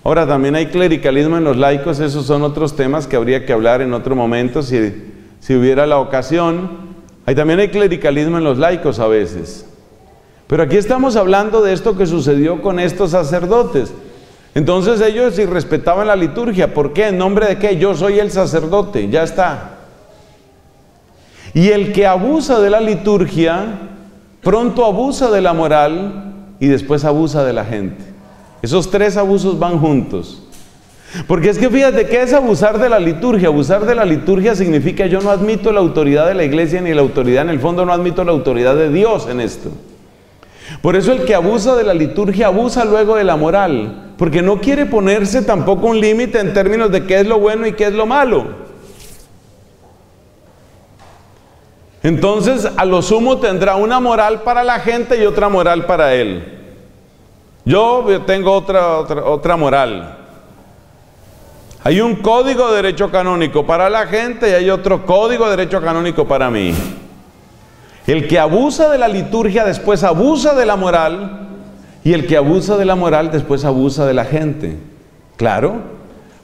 Ahora también hay clericalismo en los laicos, esos son otros temas que habría que hablar en otro momento si, si hubiera la ocasión. Hay, también hay clericalismo en los laicos a veces. Pero aquí estamos hablando de esto que sucedió con estos sacerdotes. Entonces ellos si respetaban la liturgia. ¿Por qué? ¿En nombre de qué? Yo soy el sacerdote, ya está. Y el que abusa de la liturgia, pronto abusa de la moral y después abusa de la gente. Esos tres abusos van juntos. Porque es que fíjate, ¿qué es abusar de la liturgia? Abusar de la liturgia significa yo no admito la autoridad de la iglesia ni la autoridad, en el fondo no admito la autoridad de Dios en esto. Por eso el que abusa de la liturgia abusa luego de la moral, porque no quiere ponerse tampoco un límite en términos de qué es lo bueno y qué es lo malo. Entonces, a lo sumo tendrá una moral para la gente y otra moral para él. Yo tengo otra, otra, otra moral. Hay un código de derecho canónico para la gente y hay otro código de derecho canónico para mí. El que abusa de la liturgia después abusa de la moral y el que abusa de la moral después abusa de la gente. Claro,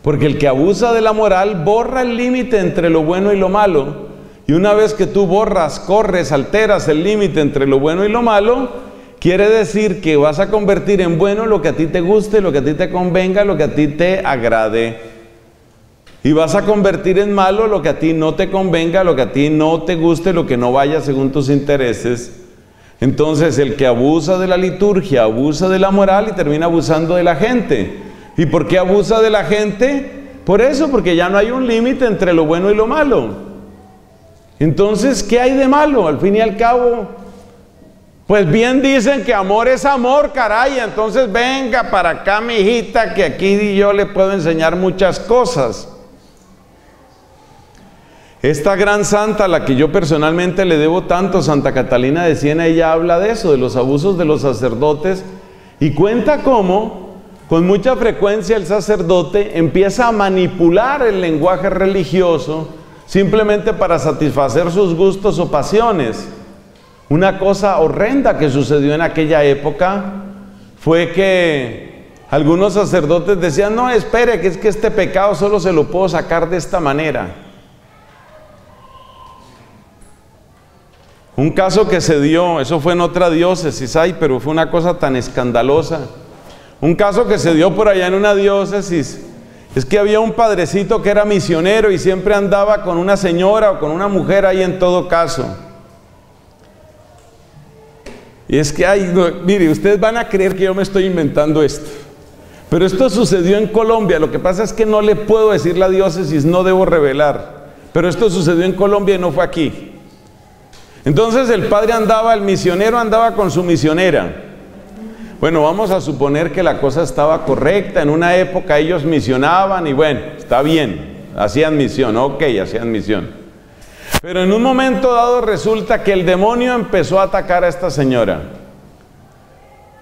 porque el que abusa de la moral borra el límite entre lo bueno y lo malo. Y una vez que tú borras, corres, alteras el límite entre lo bueno y lo malo, quiere decir que vas a convertir en bueno lo que a ti te guste, lo que a ti te convenga, lo que a ti te agrade. Y vas a convertir en malo lo que a ti no te convenga, lo que a ti no te guste, lo que no vaya según tus intereses. Entonces el que abusa de la liturgia, abusa de la moral y termina abusando de la gente. ¿Y por qué abusa de la gente? Por eso, porque ya no hay un límite entre lo bueno y lo malo. Entonces, ¿qué hay de malo? Al fin y al cabo, pues bien dicen que amor es amor, caray. Entonces venga para acá, mi hijita, que aquí yo le puedo enseñar muchas cosas. Esta gran santa, a la que yo personalmente le debo tanto, Santa Catalina de Siena, ella habla de eso, de los abusos de los sacerdotes, y cuenta cómo, con mucha frecuencia, el sacerdote empieza a manipular el lenguaje religioso simplemente para satisfacer sus gustos o pasiones. Una cosa horrenda que sucedió en aquella época fue que algunos sacerdotes decían, no, espere, que es que este pecado solo se lo puedo sacar de esta manera. Un caso que se dio, eso fue en otra diócesis, ay, pero fue una cosa tan escandalosa. Un caso que se dio por allá en una diócesis, es que había un padrecito que era misionero y siempre andaba con una señora o con una mujer ahí en todo caso. Y es que, ay, mire, ustedes van a creer que yo me estoy inventando esto. Pero esto sucedió en Colombia. Lo que pasa es que no le puedo decir la diócesis, no debo revelar. Pero esto sucedió en Colombia y no fue aquí. Entonces el padre andaba, el misionero andaba con su misionera. Bueno, vamos a suponer que la cosa estaba correcta. En una época ellos misionaban y bueno, está bien, hacían misión, ok, hacían misión. Pero en un momento dado resulta que el demonio empezó a atacar a esta señora.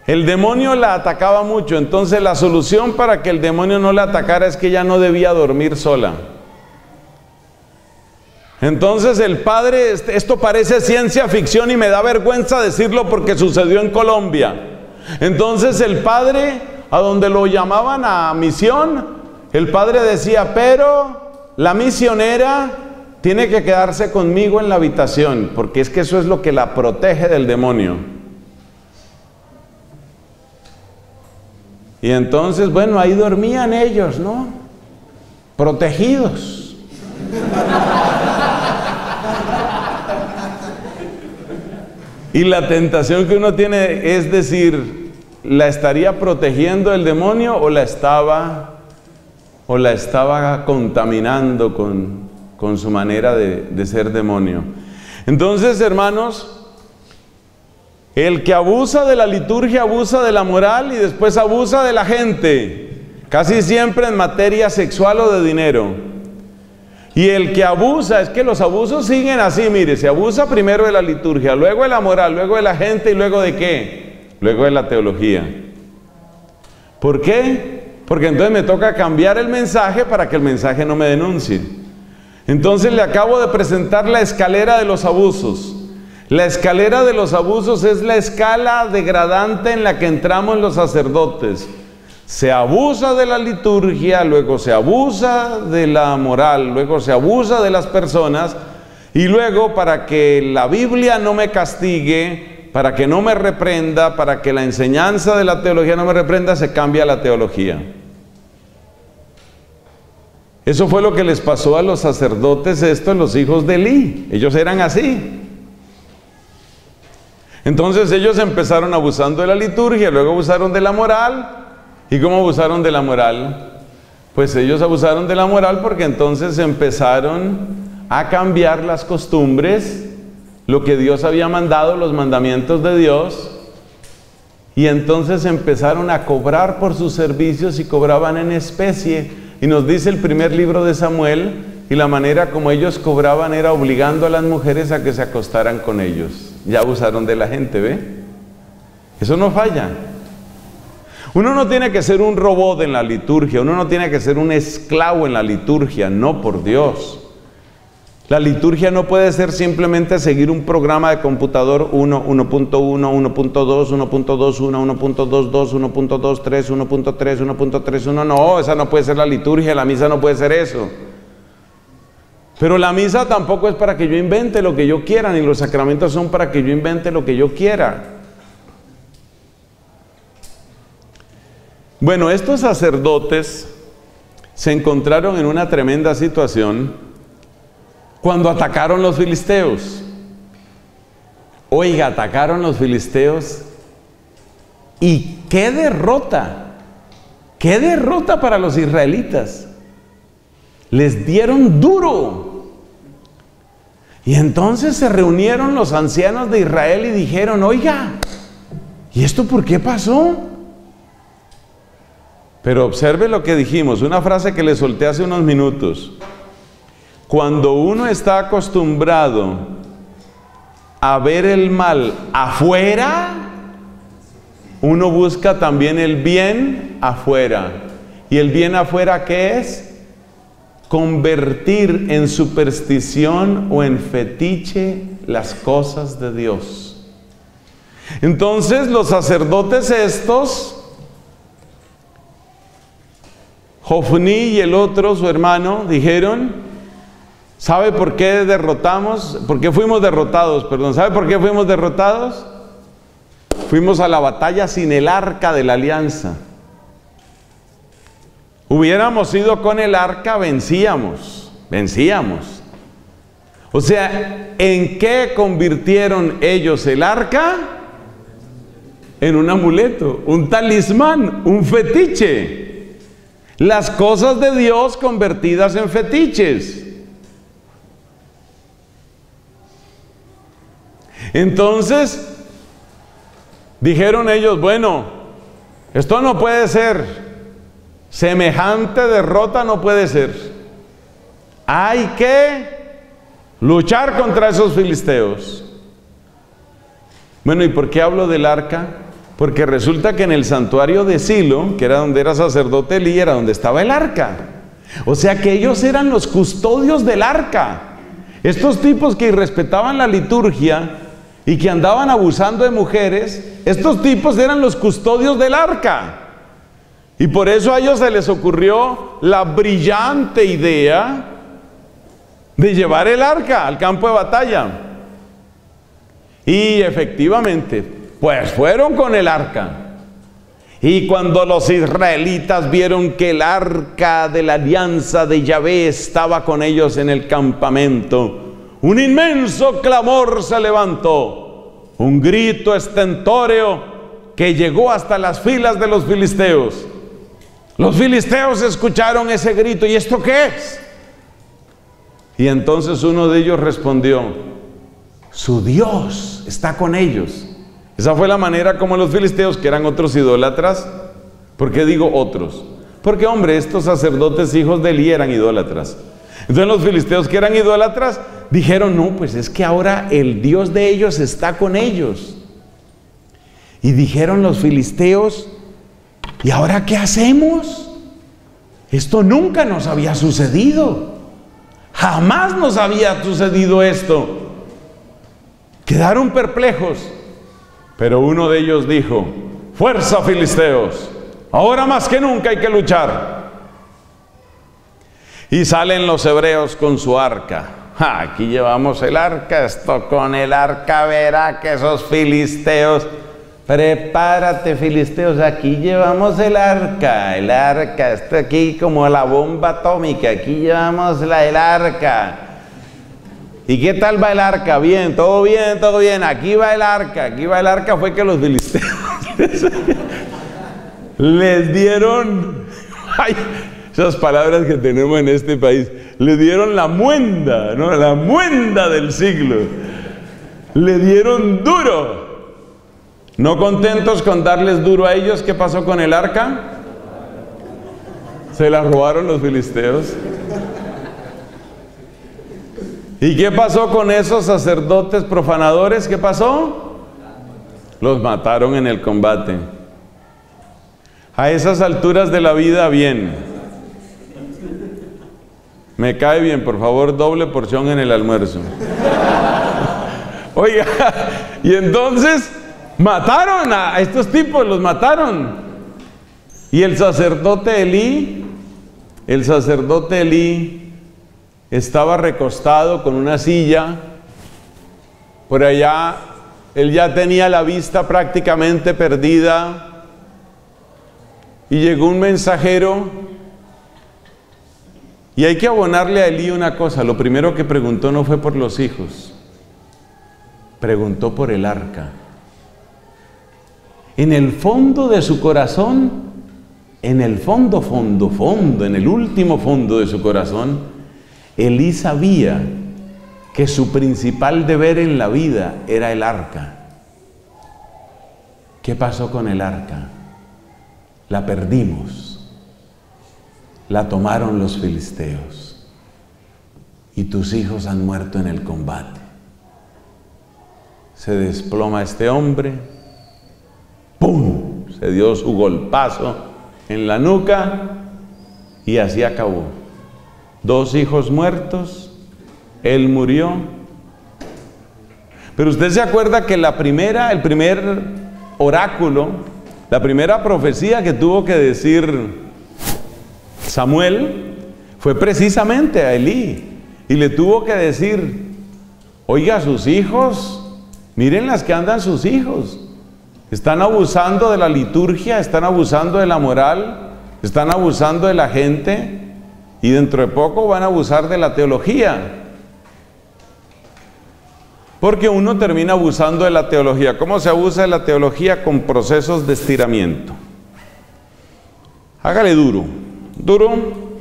El demonio la atacaba mucho, entonces la solución para que el demonio no la atacara es que ella no debía dormir sola. Entonces el padre, este, esto parece ciencia ficción y me da vergüenza decirlo porque sucedió en Colombia. Entonces el padre, a donde lo llamaban a misión, el padre decía, pero la misionera tiene que quedarse conmigo en la habitación, porque es que eso es lo que la protege del demonio. Y entonces, bueno, ahí dormían ellos, ¿no? Protegidos. Y la tentación que uno tiene es decir, ¿la estaría protegiendo el demonio o la estaba, o la estaba contaminando con, con su manera de, ser demonio? Entonces, hermanos, el que abusa de la liturgia abusa de la moral y después abusa de la gente, casi siempre en materia sexual o de dinero. Y el que abusa, es que los abusos siguen así, mire, se abusa primero de la liturgia, luego de la moral, luego de la gente y luego de qué? Luego de la teología. ¿Por qué? Porque entonces me toca cambiar el mensaje para que el mensaje no me denuncie. Entonces le acabo de presentar la escalera de los abusos. La escalera de los abusos es la escala degradante en la que entramos los sacerdotes se abusa de la liturgia, luego se abusa de la moral, luego se abusa de las personas y luego para que la Biblia no me castigue, para que no me reprenda, para que la enseñanza de la teología no me reprenda, se cambia la teología. Eso fue lo que les pasó a los sacerdotes estos, los hijos de Eli. Ellos eran así. Entonces ellos empezaron abusando de la liturgia, luego abusaron de la moral, ¿Y cómo abusaron de la moral? Pues ellos abusaron de la moral porque entonces empezaron a cambiar las costumbres, lo que Dios había mandado, los mandamientos de Dios, y entonces empezaron a cobrar por sus servicios y cobraban en especie. Y nos dice el primer libro de Samuel, y la manera como ellos cobraban era obligando a las mujeres a que se acostaran con ellos. Ya abusaron de la gente, ¿ve? Eso no falla. Uno no tiene que ser un robot en la liturgia, uno no tiene que ser un esclavo en la liturgia, no por Dios. La liturgia no puede ser simplemente seguir un programa de computador 1, 1.1, 1.2, 1.21, 1.22, 1.23, 1.3, 1.31. No, esa no puede ser la liturgia, la misa no puede ser eso. Pero la misa tampoco es para que yo invente lo que yo quiera, ni los sacramentos son para que yo invente lo que yo quiera. Bueno, estos sacerdotes se encontraron en una tremenda situación cuando atacaron los filisteos. Oiga, atacaron los filisteos y qué derrota, qué derrota para los israelitas. Les dieron duro. Y entonces se reunieron los ancianos de Israel y dijeron, oiga, ¿y esto por qué pasó? Pero observe lo que dijimos, una frase que le solté hace unos minutos. Cuando uno está acostumbrado a ver el mal afuera, uno busca también el bien afuera. ¿Y el bien afuera qué es? Convertir en superstición o en fetiche las cosas de Dios. Entonces los sacerdotes estos Jofni y el otro, su hermano, dijeron, ¿sabe por qué derrotamos? ¿Por qué fuimos derrotados? Perdón, ¿sabe por qué fuimos derrotados? Fuimos a la batalla sin el arca de la alianza. Hubiéramos ido con el arca, vencíamos, vencíamos. O sea, ¿en qué convirtieron ellos el arca? En un amuleto, un talismán, un fetiche. Las cosas de Dios convertidas en fetiches. Entonces, dijeron ellos, bueno, esto no puede ser. Semejante derrota no puede ser. Hay que luchar contra esos filisteos. Bueno, ¿y por qué hablo del arca? Porque resulta que en el santuario de Silo, que era donde era sacerdote Elí, era donde estaba el arca. O sea que ellos eran los custodios del arca. Estos tipos que irrespetaban la liturgia y que andaban abusando de mujeres, estos tipos eran los custodios del arca. Y por eso a ellos se les ocurrió la brillante idea de llevar el arca al campo de batalla. Y efectivamente, pues fueron con el arca. Y cuando los israelitas vieron que el arca de la alianza de Yahvé estaba con ellos en el campamento, un inmenso clamor se levantó, un grito estentóreo que llegó hasta las filas de los filisteos. Los filisteos escucharon ese grito, ¿y esto qué es? Y entonces uno de ellos respondió, su Dios está con ellos. Esa fue la manera como los filisteos, que eran otros idólatras, ¿por qué digo otros? Porque hombre, estos sacerdotes hijos de Eli eran idólatras. Entonces los filisteos que eran idólatras dijeron, no, pues es que ahora el Dios de ellos está con ellos. Y dijeron los filisteos, ¿y ahora qué hacemos? Esto nunca nos había sucedido. Jamás nos había sucedido esto. Quedaron perplejos, pero uno de ellos dijo, fuerza filisteos, ahora más que nunca hay que luchar. Y salen los hebreos con su arca. Aquí llevamos el arca, esto con el arca verá que esos filisteos Prepárate, filisteos, aquí llevamos el arca, el arca, está aquí como la bomba atómica, aquí llevamos la, el arca. ¿Y qué tal va el arca? Bien, todo bien, todo bien, aquí va el arca, aquí va el arca, fue que los filisteos les dieron, ay, esas palabras que tenemos en este país, le dieron la muenda, ¿no? La muenda del siglo, le dieron duro. No contentos con darles duro a ellos, ¿qué pasó con el arca? Se la robaron los filisteos. ¿Y qué pasó con esos sacerdotes profanadores? ¿Qué pasó? Los mataron en el combate. A esas alturas de la vida, bien. Me cae bien, por favor, doble porción en el almuerzo. Oiga, y entonces Mataron a estos tipos, los mataron. Y el sacerdote Elí, el sacerdote Elí estaba recostado con una silla. Por allá, él ya tenía la vista prácticamente perdida. Y llegó un mensajero. Y hay que abonarle a Elí una cosa. Lo primero que preguntó no fue por los hijos. Preguntó por el arca en el fondo de su corazón, en el fondo, fondo, fondo, en el último fondo de su corazón, Elí sabía que su principal deber en la vida era el arca. ¿Qué pasó con el arca? La perdimos. La tomaron los filisteos. Y tus hijos han muerto en el combate. Se desploma este hombre ¡Pum! Se dio su golpazo en la nuca y así acabó. Dos hijos muertos, él murió. Pero usted se acuerda que la primera, el primer oráculo, la primera profecía que tuvo que decir Samuel fue precisamente a Elí. Y le tuvo que decir, oiga, sus hijos, miren las que andan sus hijos. Están abusando de la liturgia, están abusando de la moral, están abusando de la gente y dentro de poco van a abusar de la teología. Porque uno termina abusando de la teología. ¿Cómo se abusa de la teología? Con procesos de estiramiento. Hágale duro, duro,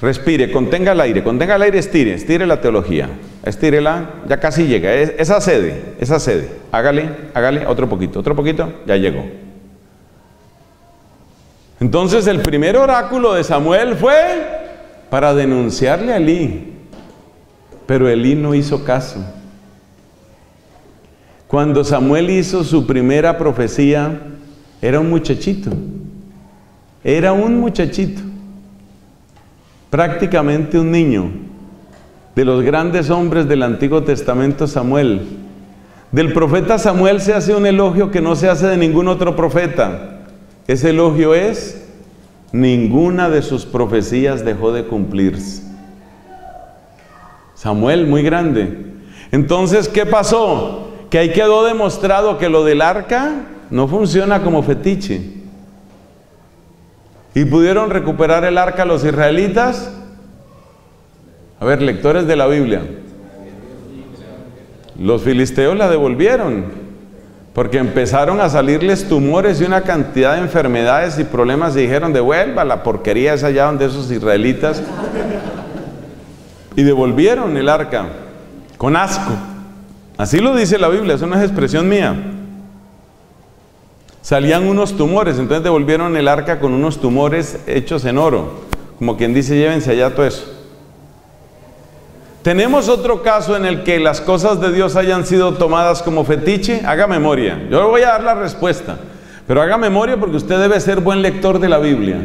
Respire, contenga el aire, contenga el aire, estire, estire la teología. Estírela, ya casi llega. Esa sede, esa sede. Hágale, hágale, otro poquito, otro poquito, ya llegó. Entonces el primer oráculo de Samuel fue para denunciarle a Elí. Pero Elí no hizo caso. Cuando Samuel hizo su primera profecía, era un muchachito. Era un muchachito prácticamente un niño, de los grandes hombres del Antiguo Testamento Samuel. Del profeta Samuel se hace un elogio que no se hace de ningún otro profeta. Ese elogio es, ninguna de sus profecías dejó de cumplirse. Samuel, muy grande. Entonces, ¿qué pasó? Que ahí quedó demostrado que lo del arca no funciona como fetiche. ¿Y pudieron recuperar el arca los israelitas? A ver, lectores de la Biblia. Los filisteos la devolvieron. porque empezaron a salirles tumores y una cantidad de enfermedades y problemas y dijeron, devuelva la porquería esa allá donde esos israelitas. Y devolvieron el arca con asco. Así lo dice la Biblia, eso no es expresión mía. Salían unos tumores, entonces devolvieron el arca con unos tumores hechos en oro. Como quien dice, llévense allá todo eso. ¿Tenemos otro caso en el que las cosas de Dios hayan sido tomadas como fetiche? Haga memoria. Yo le voy a dar la respuesta, pero haga memoria porque usted debe ser buen lector de la Biblia.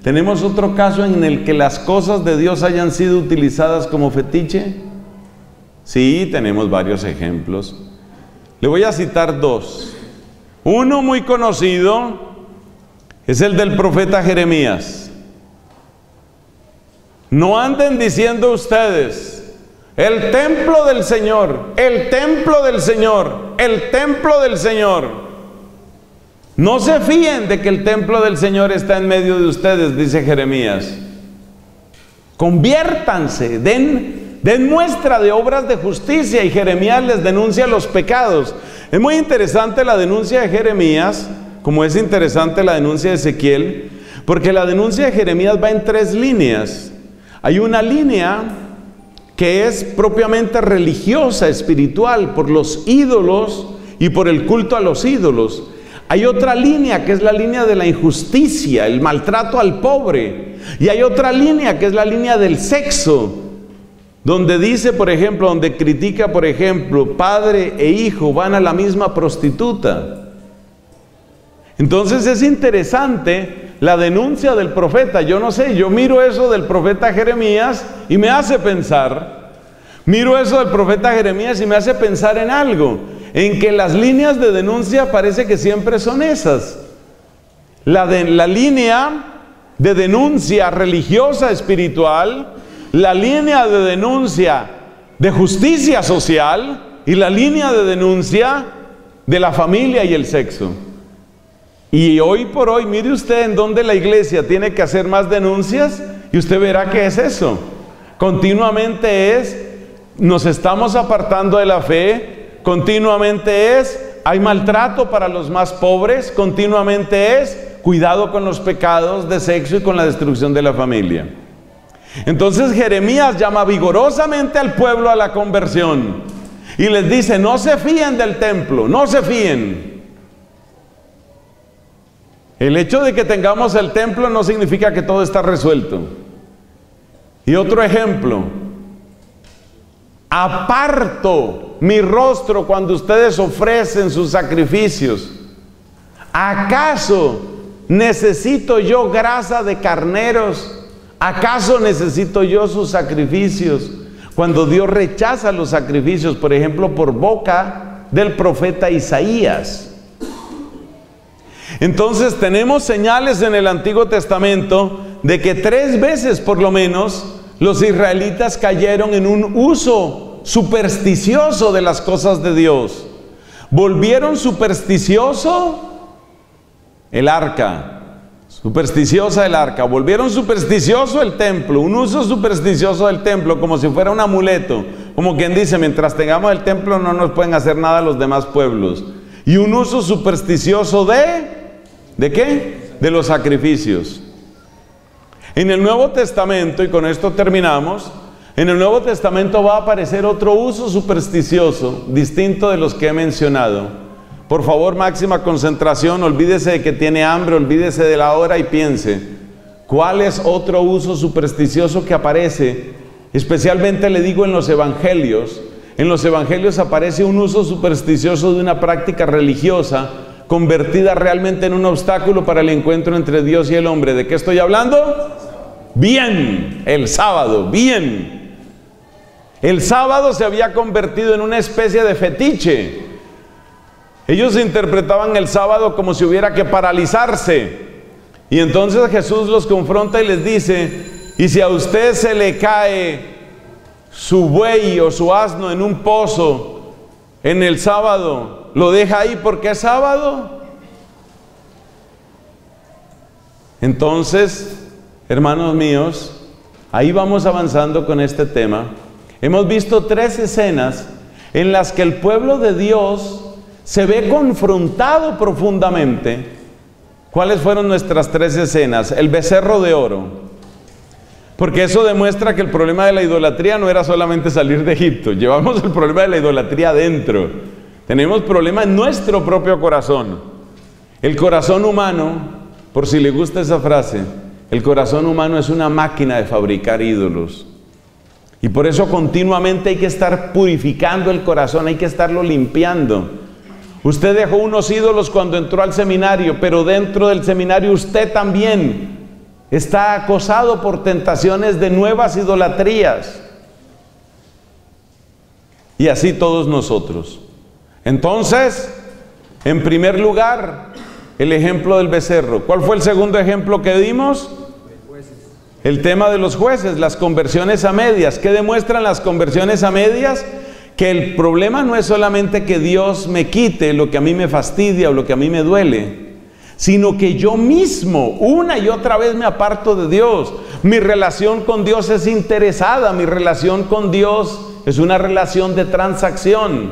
¿Tenemos otro caso en el que las cosas de Dios hayan sido utilizadas como fetiche? Sí, tenemos varios ejemplos. Le voy a citar dos. Uno muy conocido es el del profeta Jeremías. No anden diciendo ustedes, el templo del Señor, el templo del Señor, el templo del Señor. No se fíen de que el templo del Señor está en medio de ustedes, dice Jeremías. Conviértanse, den, den muestra de obras de justicia y Jeremías les denuncia los pecados. Es muy interesante la denuncia de Jeremías, como es interesante la denuncia de Ezequiel, porque la denuncia de Jeremías va en tres líneas. Hay una línea que es propiamente religiosa, espiritual, por los ídolos y por el culto a los ídolos. Hay otra línea que es la línea de la injusticia, el maltrato al pobre. Y hay otra línea que es la línea del sexo, donde dice, por ejemplo, donde critica, por ejemplo, padre e hijo van a la misma prostituta. Entonces es interesante la denuncia del profeta. Yo no sé, yo miro eso del profeta Jeremías y me hace pensar, miro eso del profeta Jeremías y me hace pensar en algo, en que las líneas de denuncia parece que siempre son esas. La, la línea de denuncia religiosa, espiritual, la línea de denuncia de justicia social y la línea de denuncia de la familia y el sexo. Y hoy por hoy, mire usted en dónde la iglesia tiene que hacer más denuncias y usted verá que es eso. Continuamente es, nos estamos apartando de la fe, continuamente es, hay maltrato para los más pobres, continuamente es, cuidado con los pecados de sexo y con la destrucción de la familia. Entonces Jeremías llama vigorosamente al pueblo a la conversión y les dice, no se fíen del templo, no se fíen. El hecho de que tengamos el templo no significa que todo está resuelto. Y otro ejemplo, aparto mi rostro cuando ustedes ofrecen sus sacrificios. ¿Acaso necesito yo grasa de carneros? ¿Acaso necesito yo sus sacrificios? Cuando Dios rechaza los sacrificios, por ejemplo, por boca del profeta Isaías. Entonces tenemos señales en el Antiguo Testamento de que tres veces por lo menos los israelitas cayeron en un uso supersticioso de las cosas de Dios. Volvieron supersticioso el arca, supersticiosa el arca, volvieron supersticioso el templo, un uso supersticioso del templo como si fuera un amuleto, como quien dice, mientras tengamos el templo no nos pueden hacer nada los demás pueblos. Y un uso supersticioso de ¿De qué? De los sacrificios. En el Nuevo Testamento, y con esto terminamos, en el Nuevo Testamento va a aparecer otro uso supersticioso, distinto de los que he mencionado. Por favor, máxima concentración, olvídese de que tiene hambre, olvídese de la hora y piense, ¿cuál es otro uso supersticioso que aparece? Especialmente le digo en los evangelios. En los evangelios aparece un uso supersticioso de una práctica religiosa convertida realmente en un obstáculo para el encuentro entre Dios y el hombre. ¿De qué estoy hablando? Bien, el sábado, bien. El sábado se había convertido en una especie de fetiche. Ellos interpretaban el sábado como si hubiera que paralizarse. Y entonces Jesús los confronta y les dice, y si a usted se le cae su buey o su asno en un pozo en el sábado, lo deja ahí porque es sábado. Entonces, hermanos míos, ahí vamos avanzando con este tema. Hemos visto tres escenas en las que el pueblo de Dios se ve confrontado profundamente. ¿Cuáles fueron nuestras tres escenas? El becerro de oro. Porque eso demuestra que el problema de la idolatría no era solamente salir de Egipto. Llevamos el problema de la idolatría adentro. Tenemos problema en nuestro propio corazón. El corazón humano, por si le gusta esa frase, el corazón humano es una máquina de fabricar ídolos. Y por eso continuamente hay que estar purificando el corazón, hay que estarlo limpiando. Usted dejó unos ídolos cuando entró al seminario, pero dentro del seminario usted también está acosado por tentaciones de nuevas idolatrías. Y así todos nosotros. Entonces, en primer lugar, el ejemplo del becerro. ¿Cuál fue el segundo ejemplo que dimos? El tema de los jueces, las conversiones a medias. ¿Qué demuestran las conversiones a medias? Que el problema no es solamente que Dios me quite lo que a mí me fastidia o lo que a mí me duele, sino que yo mismo una y otra vez me aparto de Dios. Mi relación con Dios es interesada, mi relación con Dios es una relación de transacción.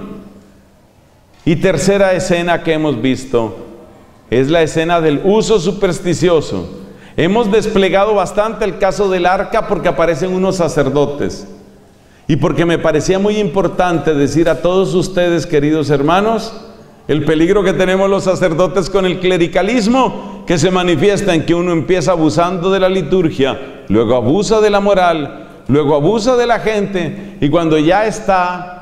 Y tercera escena que hemos visto es la escena del uso supersticioso. Hemos desplegado bastante el caso del arca porque aparecen unos sacerdotes. Y porque me parecía muy importante decir a todos ustedes, queridos hermanos, el peligro que tenemos los sacerdotes con el clericalismo, que se manifiesta en que uno empieza abusando de la liturgia, luego abusa de la moral, luego abusa de la gente, y cuando ya está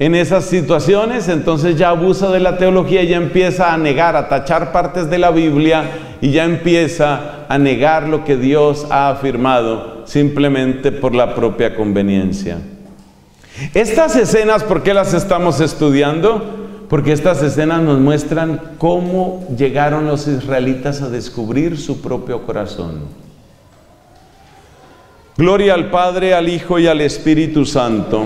en esas situaciones, entonces ya abusa de la teología, ya empieza a negar, a tachar partes de la Biblia y ya empieza a negar lo que Dios ha afirmado simplemente por la propia conveniencia. Estas escenas, ¿por qué las estamos estudiando? Porque estas escenas nos muestran cómo llegaron los israelitas a descubrir su propio corazón. Gloria al Padre, al Hijo y al Espíritu Santo